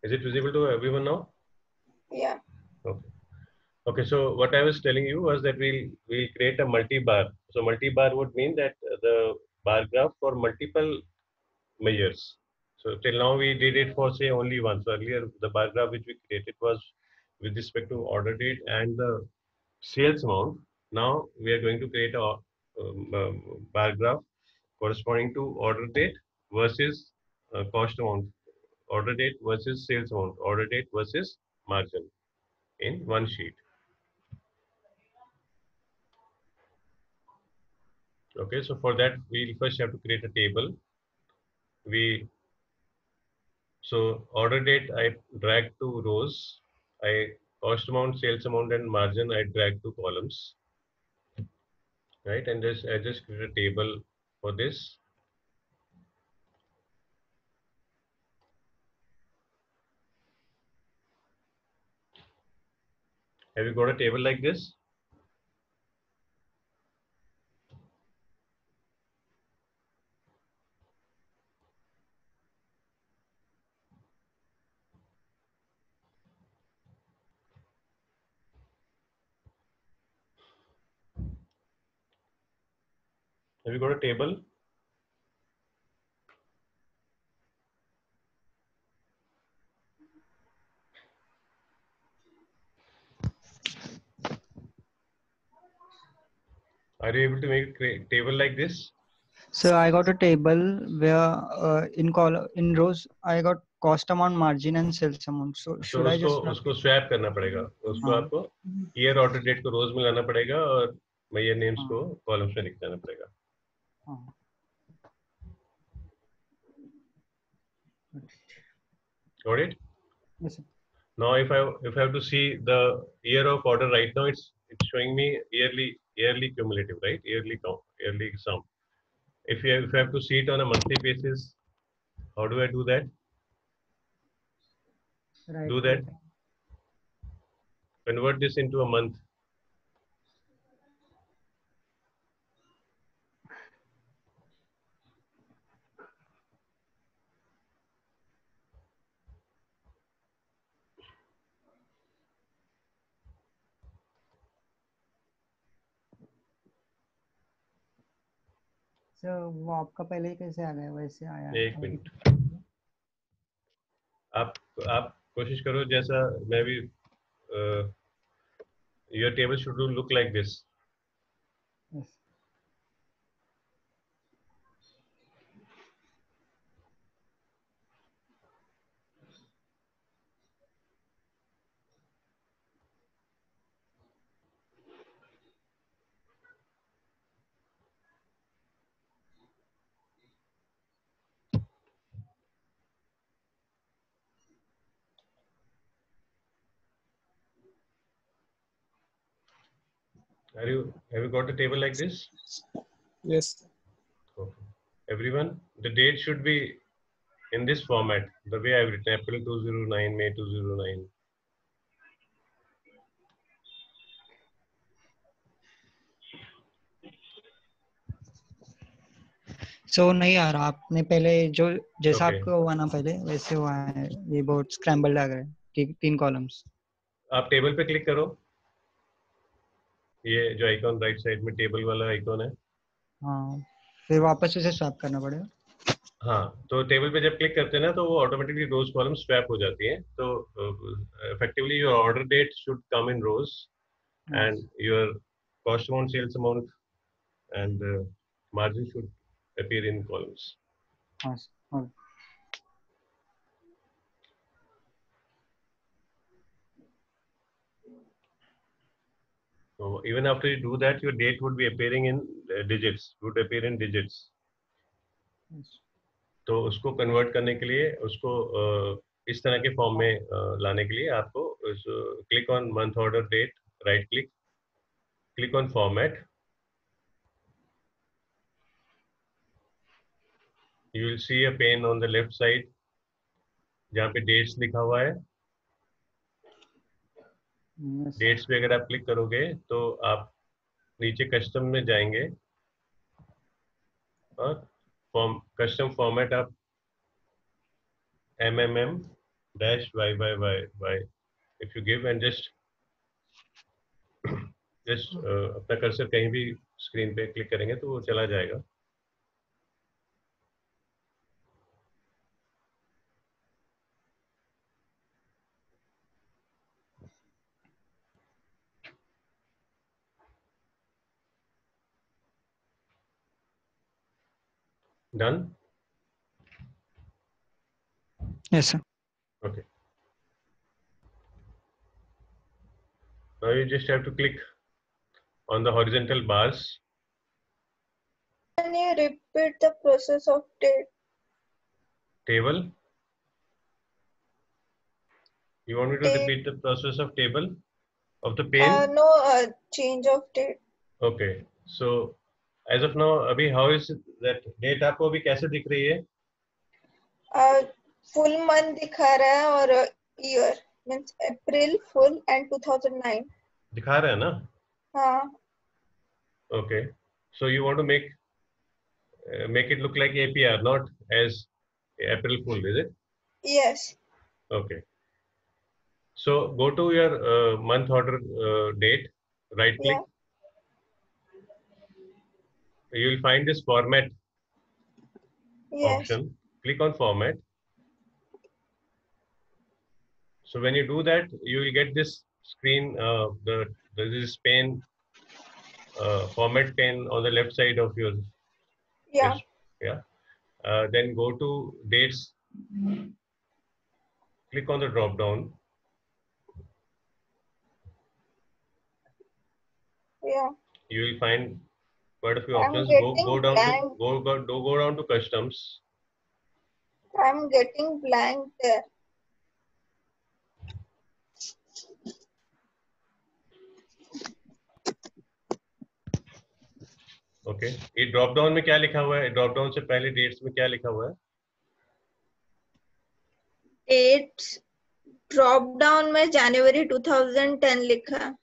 Is it visible to everyone now? Yeah. okay. Okay so what I was telling you was that we'll we'll create a multi-bar. So multi-bar would mean that the bar graph for multiple measures so till now we did it for say only once. Earlier the bar graph which we created was with respect to order date and the sales amount. Now we are going to create a um, bar graph corresponding to order date versus uh, cost amount, order date versus sales amount, order date versus margin in one sheet. Okay, so for that we'll first have to create a table. We so order date I drag to rows. I cost amount, sales amount, and margin I drag to columns. Right, and just I just create a table for this. Have you got a table like this? Have you got a table? Are you able to make a table like this? So I got a table where uh, in column in rows I got cost amount, margin, and sales amount. So तो should I उसको just उसको swap करना पड़ेगा उसको हाँ। आपको year order date को rows में लाना पड़ेगा और मैयर नेम्स को कॉलम्स में लिख देना पड़ेगा got it? Yes, sir. now if i if i have to see the year of order right now it's it's showing me yearly yearly cumulative right? Yearly count yearly sum. If you have, if i have to see it on a monthly basis how do i do that? Right. do that. convert this into a month So वो आपका पहले ही कैसे आ गया वैसे आया एक minute. आप आप कोशिश करो जैसा मैं भी your table should look like this Yes. Are you have you got a table like this? Yes. Okay. Everyone, the date should be in this format, the way I've written April 209, May 209. So so, नहीं रहा आपने पहले जो जैसा Okay. आपको हुआ ना पहले वैसे हुआ है ये बहुत स्क्रैम्बल लग रहा है तीन कॉलम्स आप टेबल पे क्लिक करो ये जो आइकॉन राइट साइड में टेबल वाला आइकॉन है। हाँ फिर वापस उसे स्वैप करना पड़ेगा। हाँ तो टेबल पे जब क्लिक करते हैं ना तो वो ऑटोमेटिकली रोज कॉलम स्वैप हो जाती है। तो effectively your order date should come in rows your cost amount, sales amount, and uh, margin should appear in columns. हाँ So even after you do that, your date would be appearing in uh, digits. Would appear in digits. तो उसको convert करने के लिए उसको uh, इस तरह के फॉर्म में uh, लाने के लिए आपको click on month order date right click click on format you will see a pane on the left side जहाँ पे डेट्स लिखा हुआ है डेट्स पे अगर आप क्लिक करोगे तो आप नीचे कस्टम में जाएँगे। और फॉर्म कस्टम फॉर्मेट आप M M M dash Y Y Y Y if you give and just just अपना कर्सर कहीं भी स्क्रीन पे क्लिक करेंगे तो वो चला जाएगा। Done yes sir Okay. Now you just have to click on the horizontal bars. Can you repeat the process of date? Table. You want me to Ta- repeat the process of table of the Uh, pane? no, uh, change of date. Okay. So as of now अभी how is that date आपको अभी कैसे दिख रही है? Full month दिखा रहा है और year means April full and 2009 दिखा रहा है ना? हाँ। Okay so you want to make make it look like APR not as April full is it yes okay so go to your month order date right click You will find this format yes option. Click on format. So when you do that, you will get this screen, uh, the, the this pane, uh, format pane on the left side of your yeah Yes. Yeah. Uh, then go to dates. Click on the drop down. yeah You will find quite a few I'm options. Go go down to blank. go go do go down to customs. I'm getting blank there. Okay. ये drop down में क्या लिखा हुआ है? Drop down से पहले dates में क्या लिखा हुआ है? Dates drop down में जनवरी 2010 लिखा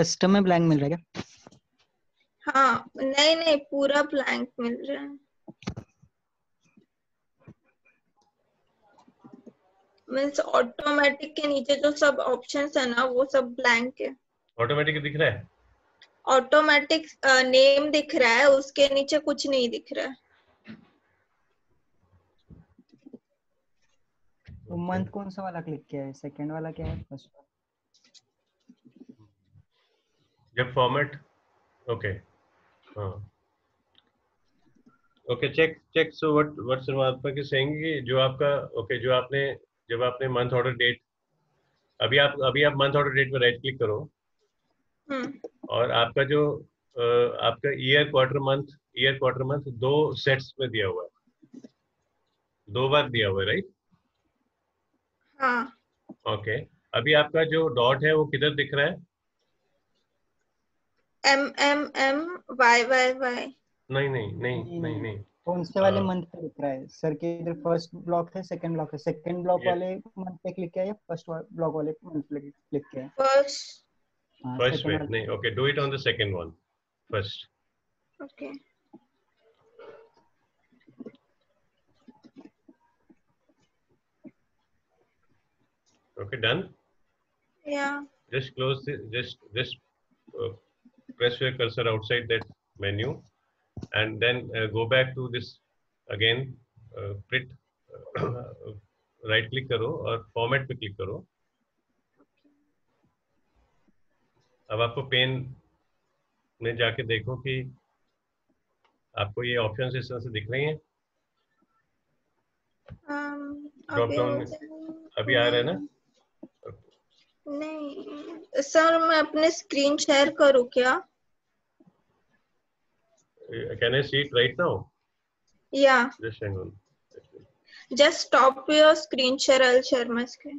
कस्टम में ब्लैंक मिल रहा है क्या? हाँ नहीं नहीं पूरा ब्लैंक मिल रहा है। मीन्स ऑटोमेटिक के नीचे जो सब ऑप्शंस है ना वो सब ब्लैंक है। Automatic दिख रहा है? ऑटोमेटिक नेम दिख रहा है उसके नीचे कुछ नहीं दिख रहा है। तो मंथ कौन सा वाला क्लिक किया है? सेकंड वाला क्या है? फ़र्स्ट जब फॉर्मेट ओके हाँ। Okay check check so what what सर्वात्मक is saying कि जो आपका ओके okay, जो आपने जब आपने मंथ ऑर्डर डेट अभी आप अभी आप मंथ ऑर्डर डेट पे राइट क्लिक करो। हम्म। और आपका जो आपका year quarter month year quarter month दो सेट्स में दिया हुआ है। दो बार दिया हुआ है राइट हाँ। ओके अभी आपका जो डॉट है वो किधर दिख रहा है? M M M Y Y Y नहीं नहीं नहीं नहीं नहीं कौन से वाले हाँ। मंथ पे दिख रहा है। सर के इधर फ़र्स्ट ब्लॉक है सेकंड ब्लॉक है। सेकंड ब्लॉक वाले मंथ पे क्लिक किया या फ़र्स्ट ब्लॉक वाले मंथ पे क्लिक किया? फ़र्स्ट हाँ, फ़र्स्ट पे नहीं okay do it on the second one first okay okay done या just close the, just just uh, press your cursor outside that menu and then uh, go back to this again uh, print uh, right click करो और format पे click करो अब आपको pen में जाके देखो कि आपको ये ऑप्शंस इस तरह से दिख रही हैं um, Drop down हो में- अभी आ रहा है ना नहीं सर मैं अपने स्क्रीन शेयर करूँ क्या can I see it right now या just hang on just stop your screen share i'll share my screen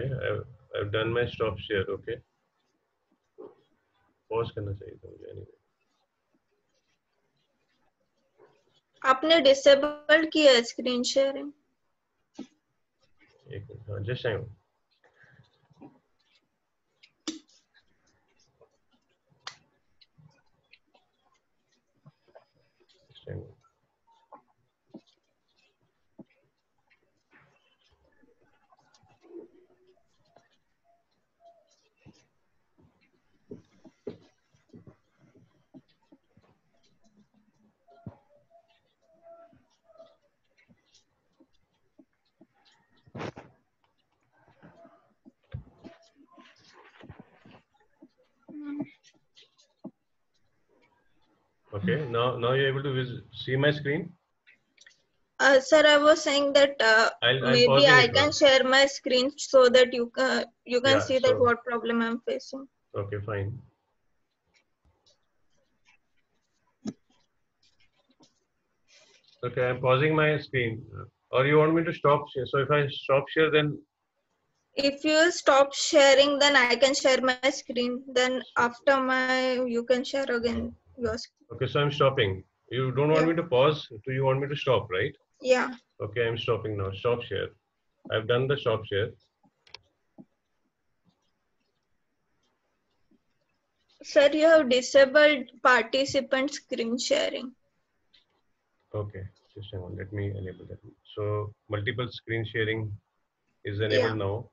Okay, I've, I've done my stop share. Okay. Pause करना चाहिए था मुझे anyway. आपने डिसेबल किया है स्क्रीन शेयरिंग एक minute हाँ just hang on. Okay. Now now you're able to vis- see my screen. uh, sir i was saying that uh, I'll, I'll maybe i now. can share my screen so that you can you can Yeah, see that what problem i'm facing Okay, fine. Okay, I'm pausing my screen. Or you want me to stop share? So if I stop share, then if you stop sharing then i can share my screen then after my you can share again your screen. okay. So I'm stopping. You don't want Yeah. me to pause. Do you want me to stop? Right? yeah Okay, I'm stopping now. Stop share. I've done the stop share. sir you have disabled participant screen sharing Okay, just hang on. Let me enable that. So multiple screen sharing is enabled Yeah. now.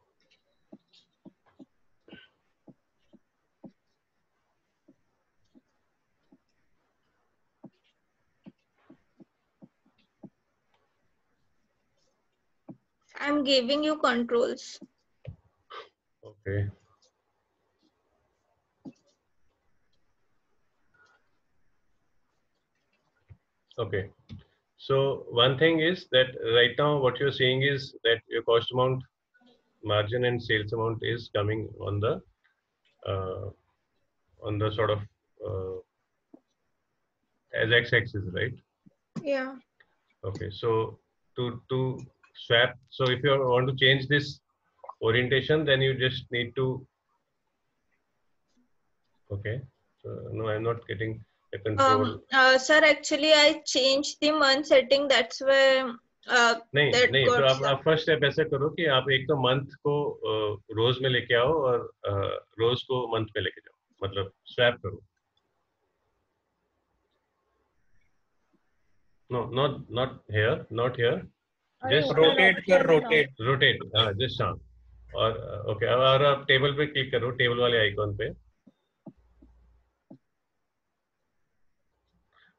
I'm giving you controls Okay. Okay. So one thing is that right now what you're seeing is that your cost amount, margin and sales amount is coming on the uh, on the sort of uh, as x-axis, right? yeah Okay. So to to swap. So if you want to change this orientation, then you just need to. Okay. So no, I'm not getting the control. um uh, sir actually i changed the month setting that's why uh, नहीं नहीं तो आप आप first step ऐसा करो कि आप एक तो मंथ को रोज में लेके आओ और रोज को मंथ में लेके जाओ मतलब स्वैप करो no not not here not here just rotate कर रोटेट रोटेट हाँ जस्ट हाँ। और ओके okay, और आप टेबल पे क्लिक करो टेबल वाले आइकॉन पे।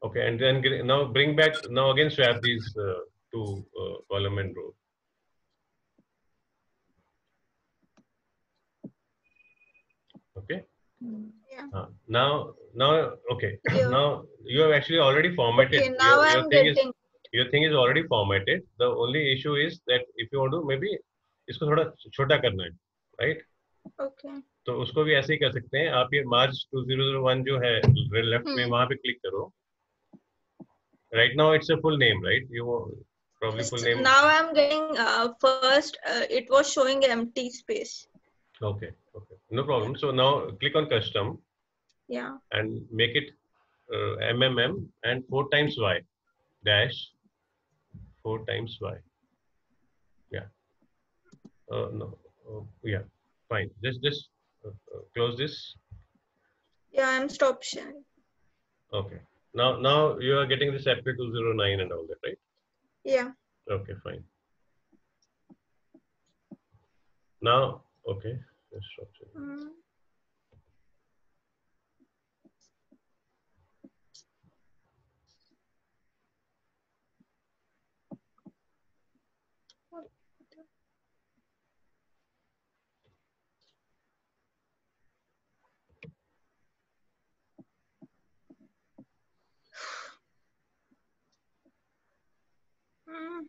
Okay and then now bring back now again swap this to column and row okay हाँ now now okay now you have actually already formatted now I am getting your thing is already formatted the only issue is that if you want to maybe इसको थोड़ा छोटा करना है right Okay. तो उसको भी ऐसे ही कर सकते हैं आप ये मार्च 2001 जो है लेफ़्ट में हम्म। वहाँ पे क्लिक करो right now it's a full name right you probably full name Now I'm getting uh, first. Uh, it was showing empty space. okay okay no problem so now click on custom Yeah. and make it uh, mmm and 4 times y dash 4 times y yeah. Uh, no. Uh, yeah. Fine. Just just uh, uh, close this. Yeah, I'm stop sharing. okay. Now now you are getting this april 209 and all that right? Yeah. okay fine. Now okay. Let's stop sharing. Mm. Mm.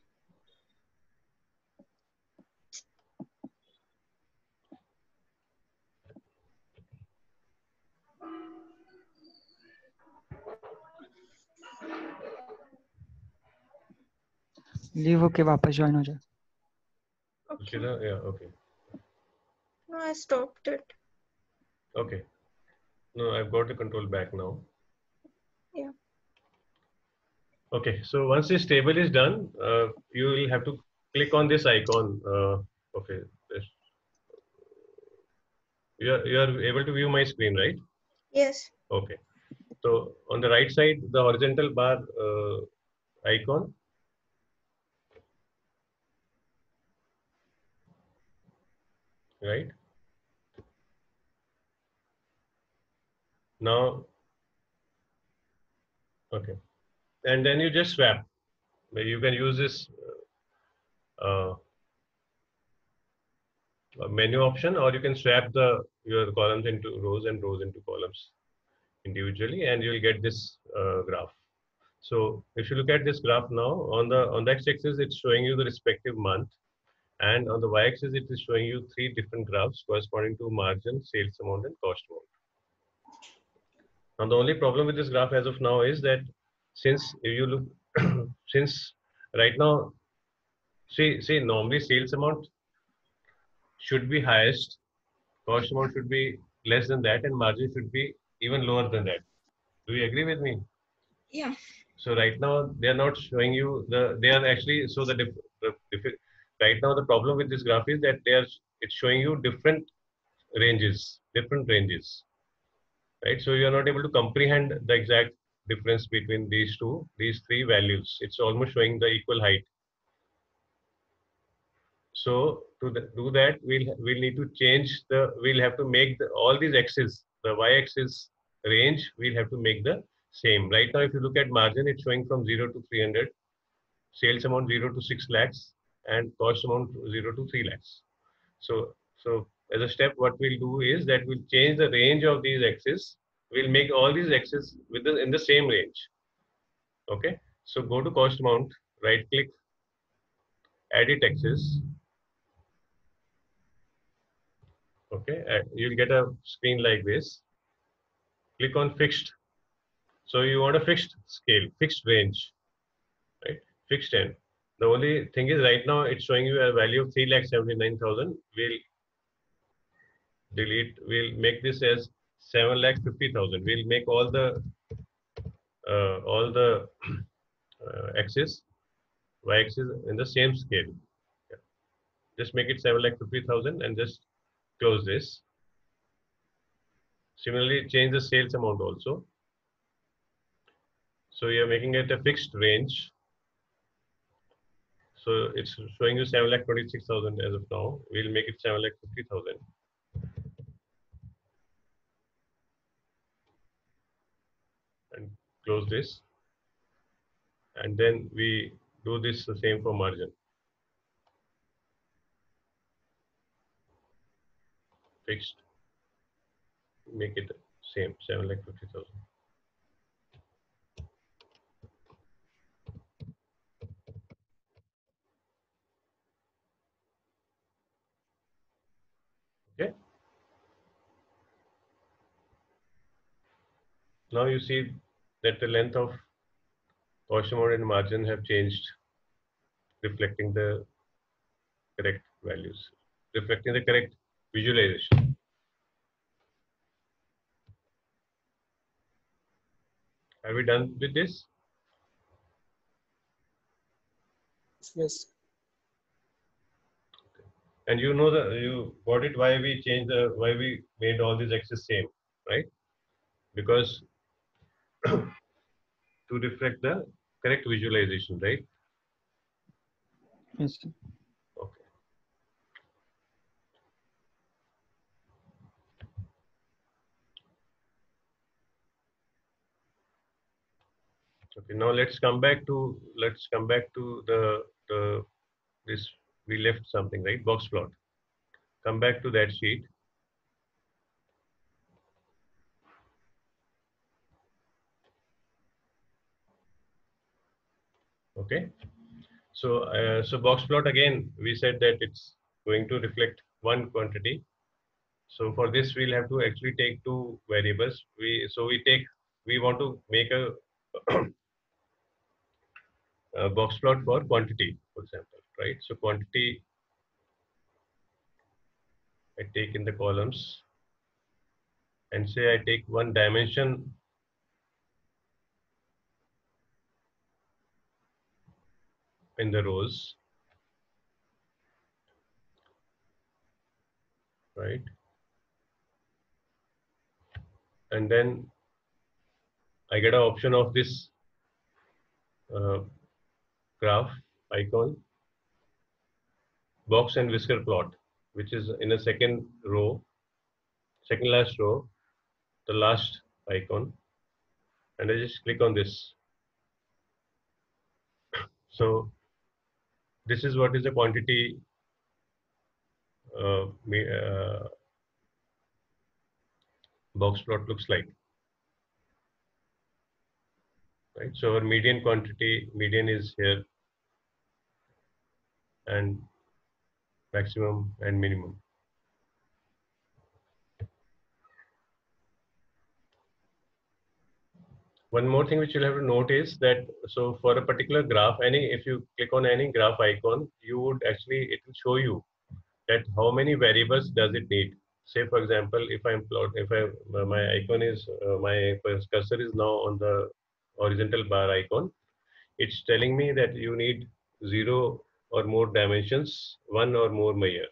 Leave होके वापस join हो जाए Okay. Shira, yeah okay No, I stopped it. Okay. No, I've got the control back now. Yeah. Okay, so once this table is done, uh, you will have to click on this icon. Uh, okay. You are, you are able to view my screen, right? Yes. Okay. So on the right side, the horizontal bar uh, icon. Right. Now, okay. And then you just swap. You can use this uh, uh, menu option or you can swap the your columns into rows and rows into columns individually and you'll get this uh, graph. So if you look at this graph now on the on the x-axis it's showing you the respective month and on the y-axis it is showing you three different graphs corresponding to margin, sales amount and cost amount. Now the only problem with this graph as of now is that since if you look since right now see see normally sales amount should be highest, cost amount should be less than that and margin should be even lower than that. Do you agree with me? Yeah. So right now they are not showing you the they are actually so the, diff, the diff, right now the problem with this graph is that they are it's showing you different ranges different ranges right so you are not able to comprehend the exact difference between these two these three values. It's almost showing the equal height. So to the, do that we'll we'll need to change the we'll have to make the, all these axes the y-axis range we'll have to make the same. Right now if you look at margin it's showing from 0 to 300 sales amount 0 to 6 lakhs and cost amount 0 to 3 lakhs. So so as a step what we'll do is that we'll change the range of these axes we'll make all these axes with the, in the same range. Okay? So go to cost amount right click edit axis okay? You'll get a screen like this. Click on fixed. So you want a fixed scale fixed range right? Fixed end. The only thing is right now it's showing you a value of 3,79,000 we'll delete we'll make this as 7,50,000 we'll make all the uh, all the uh, axis y axis in the same scale yeah. just make it 7,50,000 and just close this similarly change the sales amount also so you're making it a fixed range so it's showing you 7 lakh 26,000 as of now. We'll make it 7 lakh 50,000. And close this. And then we do this the same for margin. Fixed. Make it same 7 like 50,000 okay. Now you see that the length of mode and margin have changed, reflecting the correct values, reflecting the correct visualization. Are we done with this? Yes. And you know that you got it why we changed the why we made all these axes same, right? Because to reflect the correct visualization, right? Yes. Okay. Okay, now let's come back to let's come back to the the this we left something right box plot. Come back to that sheet. Okay. So, uh, so box plot again, we said that it's going to reflect one quantity. So for this, we'll have to actually take two variables. We so we take we want to make a, a box plot for quantity, for example, right? So quantity I take in the columns and say I take one dimension in the rows, right? And then I get an option of this uh, graph icon, box and whisker plot, which is in a second row, second last row, the last icon. And I just click on this. So this is what is the quantity uh, uh, box plot looks like. Right, so our median quantity, median is here and maximum and minimum. One more thing which you'll have to note is that so for a particular graph, any if you click on any graph icon, you would actually it will show you that how many variables does it need. Say for example, if I'm plot if I my icon is uh, my cursor is now on the horizontal bar icon, it's telling me that you need zero or more dimensions, one or more measure.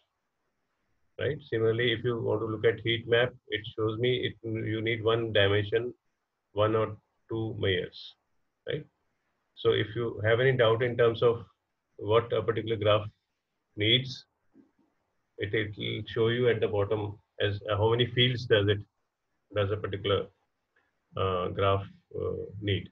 Right. Similarly, if you want to look at heat map, it shows me it you need one dimension, one or two measures. Right. So if you have any doubt in terms of what a particular graph needs, it, will show you at the bottom as uh, how many fields does it does a particular uh, graph uh, need.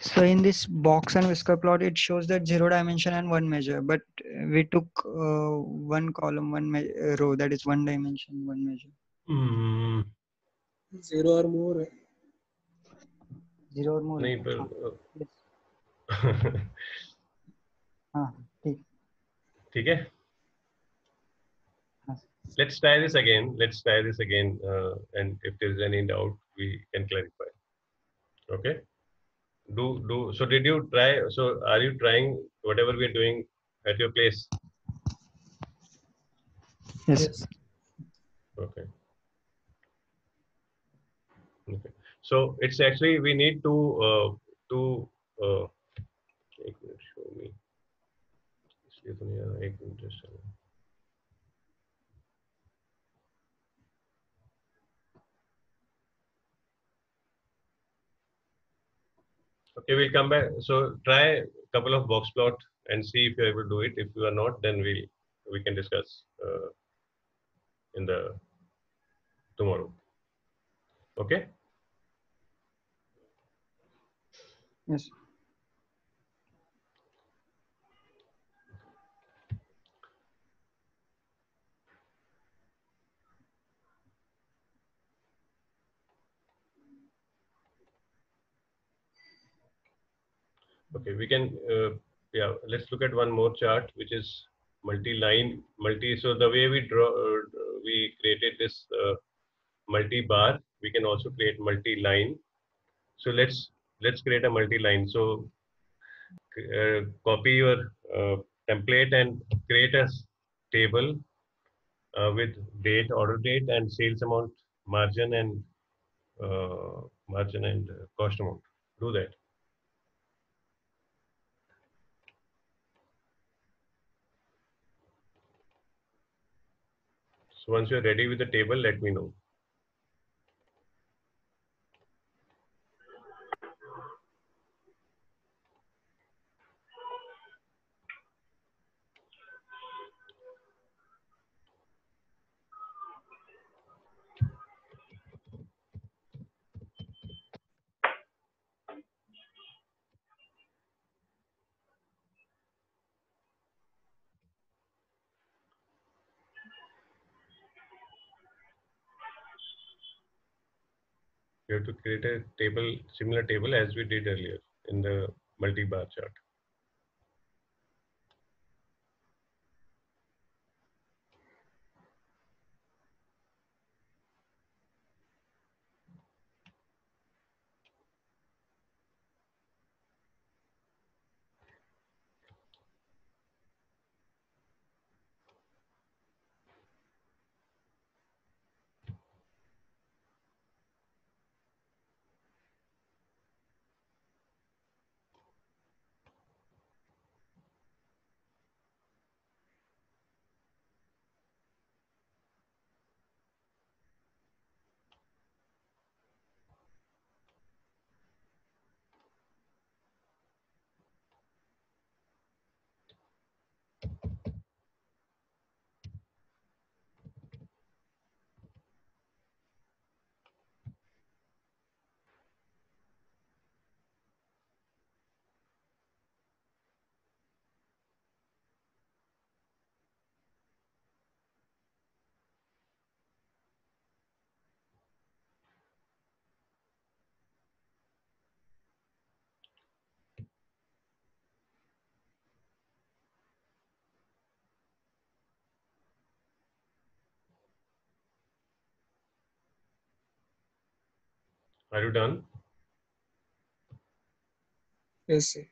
So in this box and whisker plot, it shows that zero dimension and one measure, but we took uh, one column, one uh, row, that is one dimension, one measure. Hmm. Zero or more. है. Zero or more. नहीं हाँ, पर हाँ, ठीक ठीक है हाँ. let's try this again let's try this again uh, and if there's any doubt we can clarify okay do do so did you try so are you trying whatever we're doing at your place Yes. okay So it's actually we need to uh, to uh, show me. Okay, we'll come back. So try a couple of box plot and see if you're able to do it. If you are not, then we we can discuss uh, in the tomorrow. Okay. Yes. Okay, we can. Uh, yeah, let's look at one more chart, which is multi-line, multi. So the way we draw, uh, we created this uh, multi-bar, we can also create multi-line. So let's let's create a multi-line. So uh, copy your uh, template and create a table uh, with date, order date, and sales amount, margin, and uh, margin and uh, cost amount. Do that. So once you're ready with the table, let me know. You have to create a table, similar table as we did earlier in the multi-bar chart. Are you done? Yes, sir.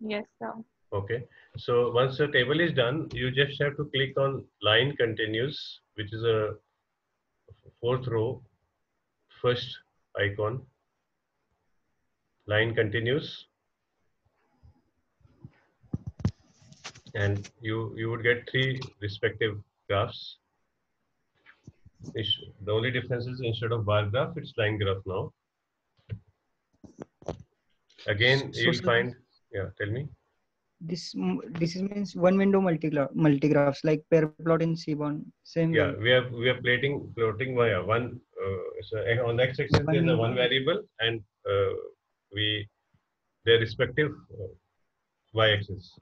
Yes, sir. Okay. So once the table is done, you just have to click on line continuous, which is a fourth row, first icon. Line continuous. And you, you would get three respective graphs. The only difference is instead of bar graph, it's line graph now. Again, So, you'll sir, find, yeah, tell me. This this means one window multi multigraphs like pair plot in Seaborn. Same Yeah, way. we are we are plotting plotting via one. Uh, so uh, on x axis there is a One- one variable and uh, we their respective uh, y axis.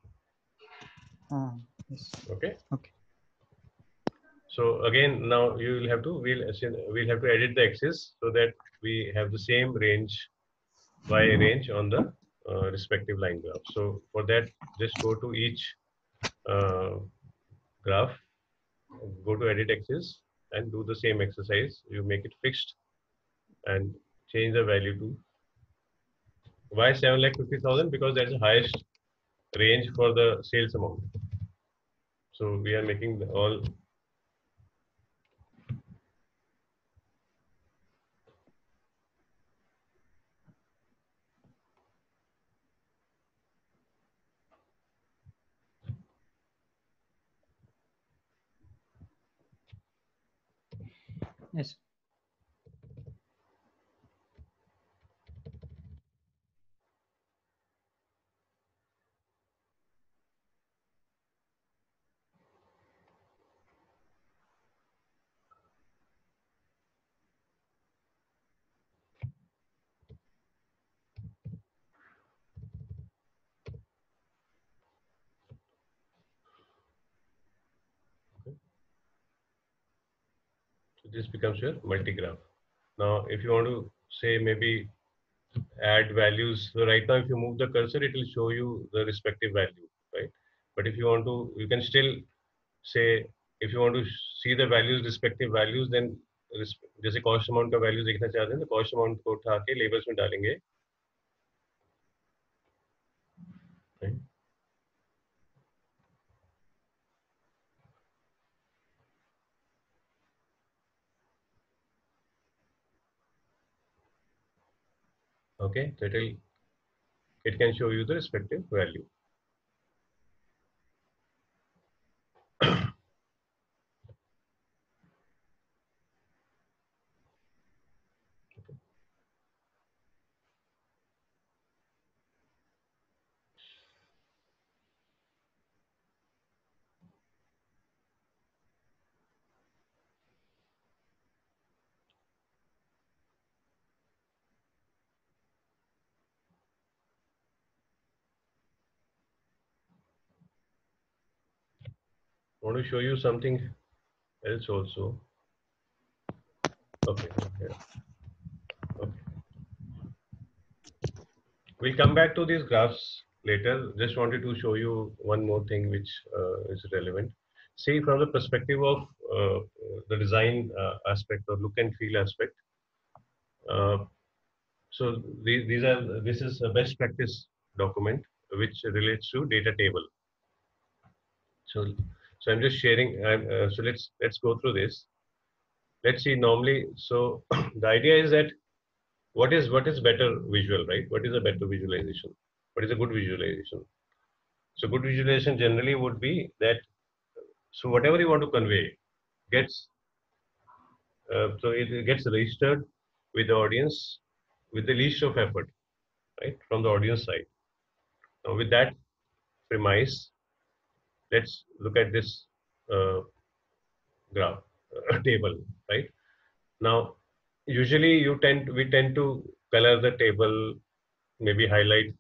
Ah, yes. Okay. Okay. So again, now you will have to we'll we'll have to edit the axis so that we have the same range y range on the uh, respective line graph. So for that, just go to each uh, graph, go to edit axis and do the same exercise. You make it fixed and change the value to why 7 lakh 50,000 because that's the highest range for the sales amount. So we are making the all Yes. this becomes your multi-graph. Now, if you want to say maybe add values, so right now if you move the cursor, it will show you the respective value, right? But if you want to, you can still say, if you want to see the values, respective values, then res- जैसे cost amount का value देखना चाहते हैं तो cost amount को उठा के labels में डालेंगे Okay, it will it can show you the respective value. Want to show you something else also. Okay. okay. Okay. We'll come back to these graphs later. Just wanted to show you one more thing which uh, is relevant. See from the perspective of uh, the design uh, aspect or look and feel aspect. Uh, so the- these are this is a best practice document which relates to data table. So so I'm just sharing. I'm, uh, so let's let's go through this. Let's see. Normally, so the idea is that what is what is better visual, right? What is a better visualization? What is a good visualization? So good visualization generally would be that. So whatever you want to convey gets. Uh, so it gets registered with the audience with the least of effort, right, from the audience side. Now with that premise, let's look at this uh, graph uh, table right? Now usually you tend we tend to color the table maybe highlight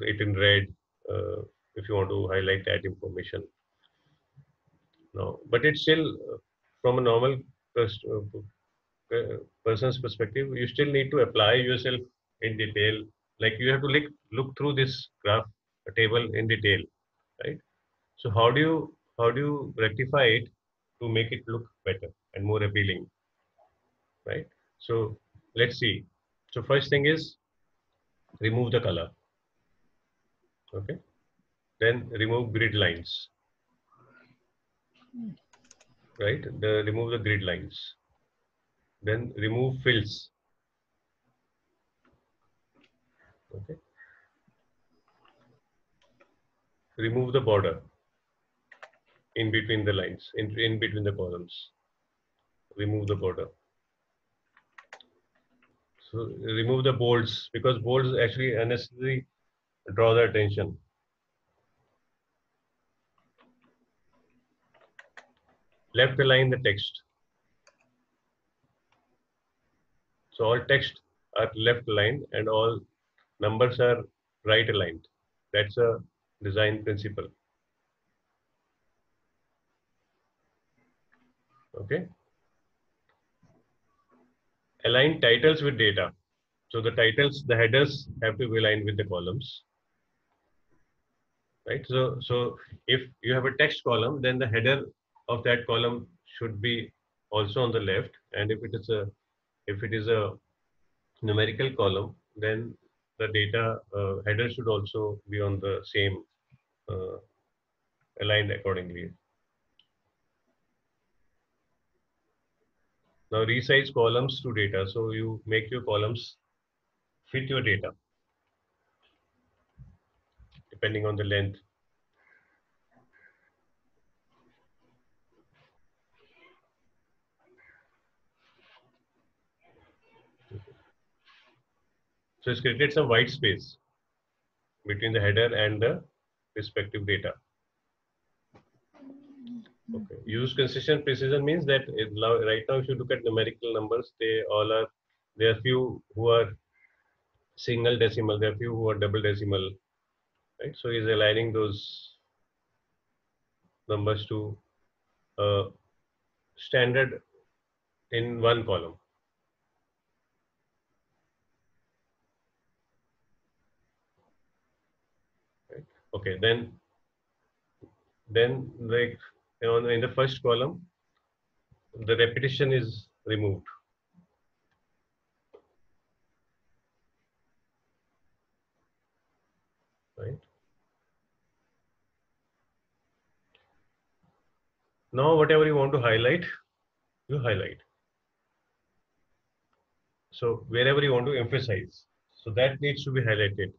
it in red uh, if you want to highlight that information. No but it's still uh, from a normal pers- uh, person's perspective you still need to apply yourself in detail. Like you have to look look through this graph table in detail right so how do you how do you rectify it to make it look better and more appealing, right? So let's see. So first thing is remove the color. Okay. Then remove grid lines. Right. The remove the grid lines. Then remove fills. Okay. Remove the border in between the lines, in, in between the columns. Remove the border. So remove the bolds because bolds actually unnecessarily draw the attention. Left align the text. So all text are left aligned and all numbers are right aligned. That's a design principle. Okay. Align titles with data. So the titles, the headers have to be aligned with the columns. Right. So, so if you have a text column, then the header of that column should be also on the left. And if it is a, if it is a numerical column, then the data uh, header should also be on the same uh, aligned accordingly. Now resize columns to data. So you make your columns fit your data depending on the length. So it's created some white space between the header and the respective data. Okay. Use consistent precision means that it, right now, if you look at numerical numbers, they all are, there are few who are single decimal, there are few who are double decimal, right? So he's aligning those numbers to uh, standard in one column. Right? Okay, then then like know, in the first column, the repetition is removed. Right. Now, whatever you want to highlight, you highlight. So wherever you want to emphasize, so that needs to be highlighted.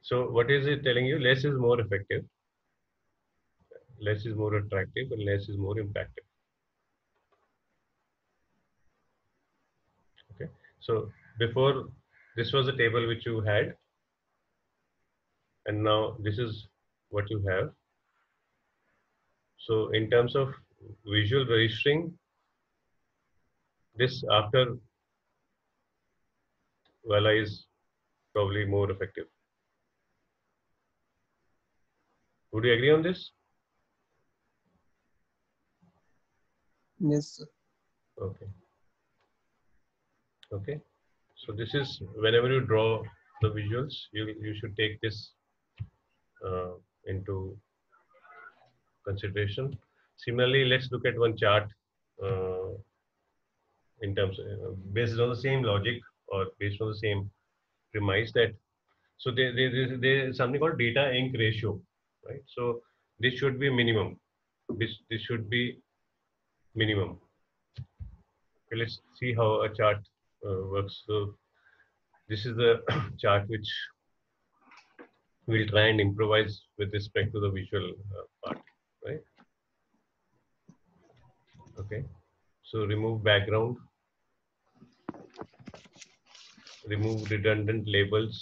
So what is it telling you? Less is more effective. Less is more attractive and less is more impactful. Okay. So before this was a table which you had and now this is what you have. So in terms of visual registering, this after Vala is probably more effective. Would you agree on this? Yes. Okay. Okay. So this is whenever you draw the visuals, you you should take this uh, into consideration. Similarly, let's look at one chart uh, in terms uh, based on the same logic or based on the same premise that so there, there, there, there is something called data ink ratio, right? So this should be minimum. This this should be minimum. Okay, let's see how a chart uh, works. So this is the chart which we'll try and improvise with respect to the visual uh, part, right? Okay, so remove background, remove redundant labels.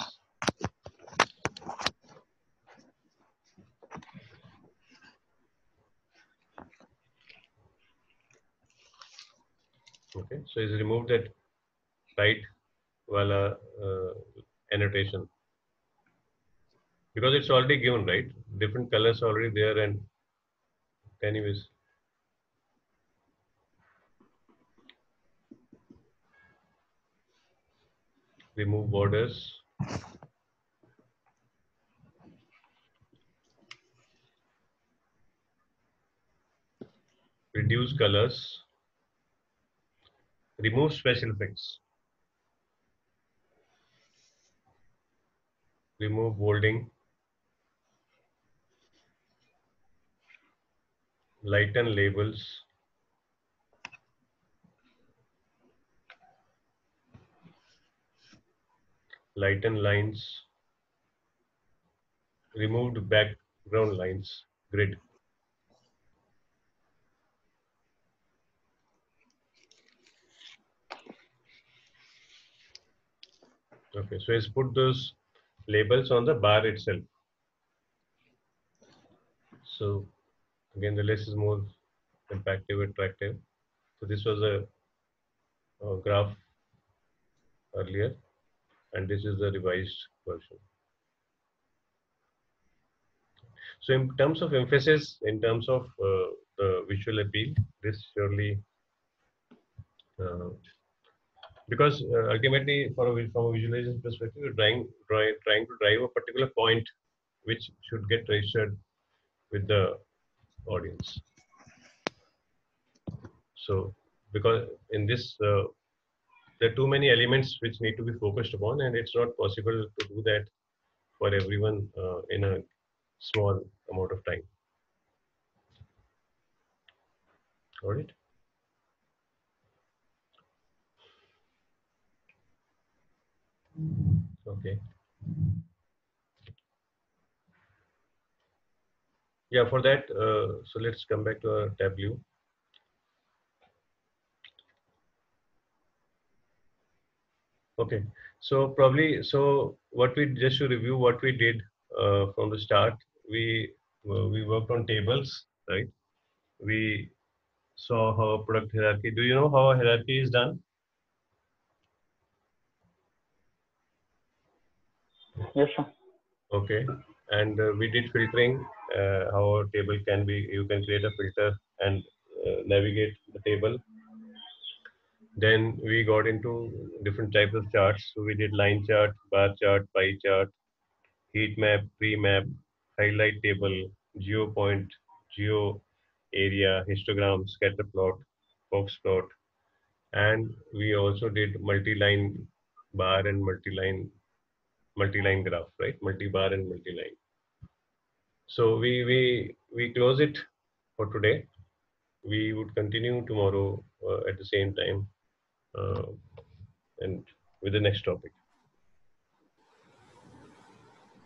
Okay, so it's removed that right wala uh, annotation because it's already given, right? Different colors already there, and anyways. Remove borders. Reduce colors. Remove special effects. Remove bolding. Lighten labels. Lighten lines. Removed background lines. Grid. Okay, so let's put those labels on the bar itself. So again, the less is more impactive, attractive. So this was a, a graph earlier, and this is the revised version. So in terms of emphasis, in terms of uh, the visual appeal, this surely uh, because uh, ultimately for a, from a visualization perspective you're trying, trying trying to drive a particular point which should get registered with the audience. So because in this uh, there are too many elements which need to be focused upon and it's not possible to do that for everyone uh, in a small amount of time. Right Okay. Yeah, for that, uh, so let's come back to our Tableau. Okay, so probably, so what we just to review what we did uh, from the start, we uh, we worked on tables, right? We saw how product hierarchy. Do you know how a hierarchy is done? Yes, sir. Okay, and uh, we did filtering. Uh, how table can be, you can create a filter and uh, navigate the table. Then we got into different types of charts. So we did line chart, bar chart, pie chart, heat map, tree map, highlight table, geo point, geo area, histogram, scatter plot, box plot, and we also did multi-line bar and multi-line multi-line graph, right? Multi-bar and multi-line. So we we we close it for today. We would continue tomorrow uh, at the same time uh, and with the next topic.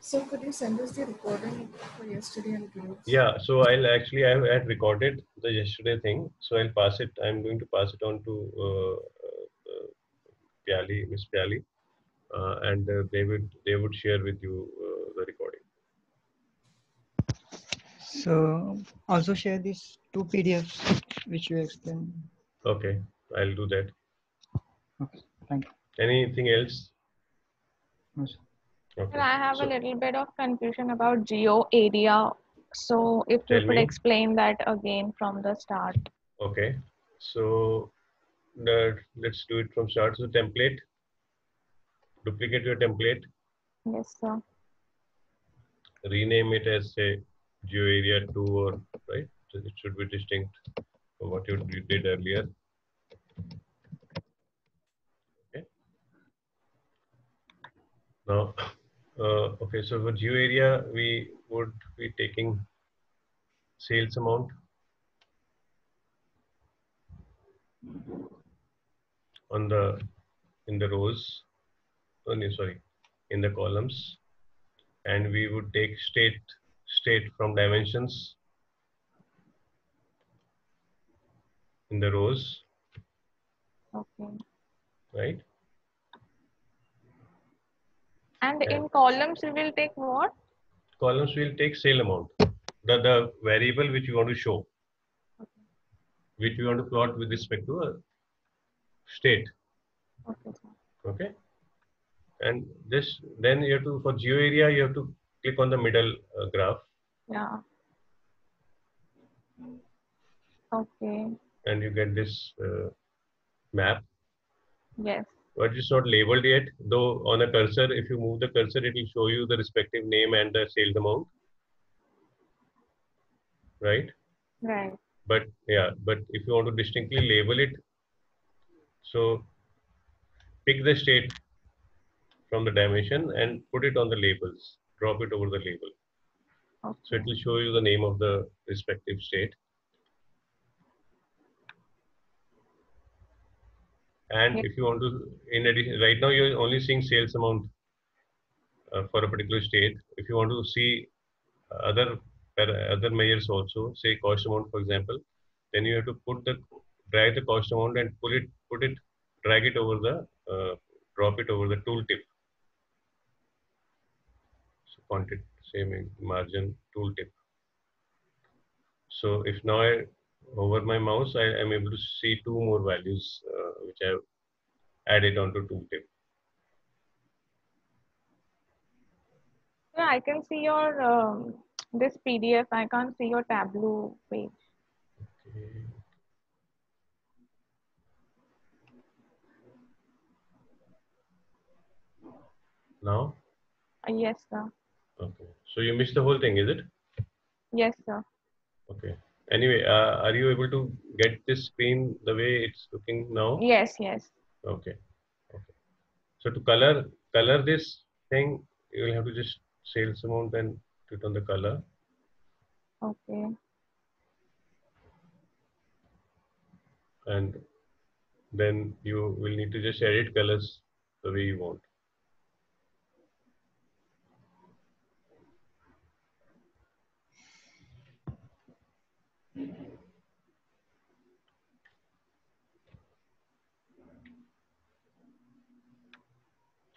So could you send us the recording for yesterday and today's? Yeah, so I'll actually I had recorded the yesterday thing, so I'll pass it. I'm going to pass it on to uh, uh, Pyali, Miss Pyali, uh, and uh, they would they would share with you uh, the recording. So also share these two PDFs which you explained. Okay, I'll do that. Okay, thank you. Anything else? No, sir. Okay. Sir, I have so- a little bit of confusion about geo area. So if you could me. explain that again from the start. Okay, so the, let's do it from start. So template, duplicate your template, Yes, sir. rename it as say geo area two or right. So it should be distinct from what you did earlier. Okay. Now, uh, okay, so for geo area, we would be taking sales amount on the in the rows oh, no, sorry. In the columns. And we would take state state from dimensions. In the rows. Okay. right? And Yeah. in columns, we will take what? columns will take sale amount. The the variable which you want to show. Which you want to plot with respect to a state. Okay, okay and this then you have to for geo area you have to click on the middle uh, graph Yeah. Okay. and you get this uh, map Yes. but it's not labeled yet though on a cursor if you move the cursor it will show you the respective name and the sales amount right Right. but yeah but if you want to distinctly label it so pick the state from the dimension and put it on the labels. Drop it over the label. So it will show you the name of the respective state. And if you want to in addition right now you're only seeing sales amount uh, for a particular state. If you want to see other other measures also say cost amount for example then you have to put the drag the cost amount and pull it put it drag it over the uh, drop it over the tooltip content same margin tooltip so if now I over my mouse I am able to see two more values uh, which I have added onto tooltip Yeah, I can see your um, this PDF. I can't see your Tableau page. okay. now Uh, yes, sir. Okay so you missed the whole thing is it Yes, sir. Okay. Anyway, uh, are you able to get this screen the way it's looking now? Yes, yes. Okay. Okay. So to color color this thing, you will have to just sales amount and put on the color. Okay. And then you will need to just edit colors the way you want.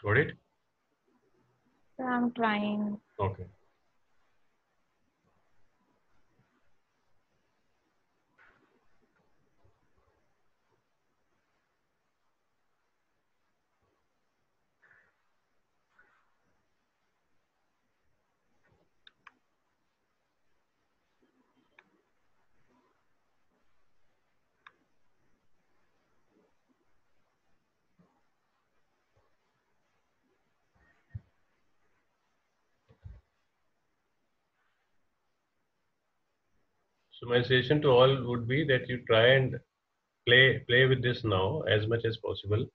Got it? So I'm trying. Okay. So my suggestion to all would be that you try and play play with this now as much as possible,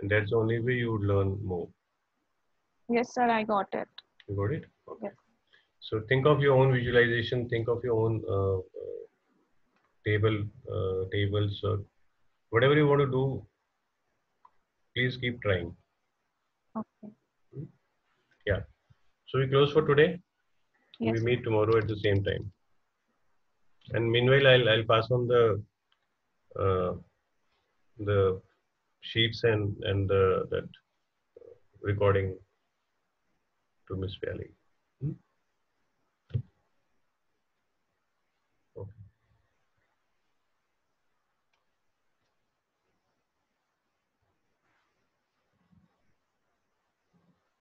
and that's the only way you would learn more. Yes, sir, I got it. You got it? Okay. Yes. So think of your own visualization. Think of your own uh, uh, table uh, tables or whatever you want to do. Please keep trying. Okay. Yeah. So we close for today. Yes. We meet tomorrow at the same time. And meanwhile, I'll I'll pass on the uh, the sheets and and the, that recording to Miss Valley.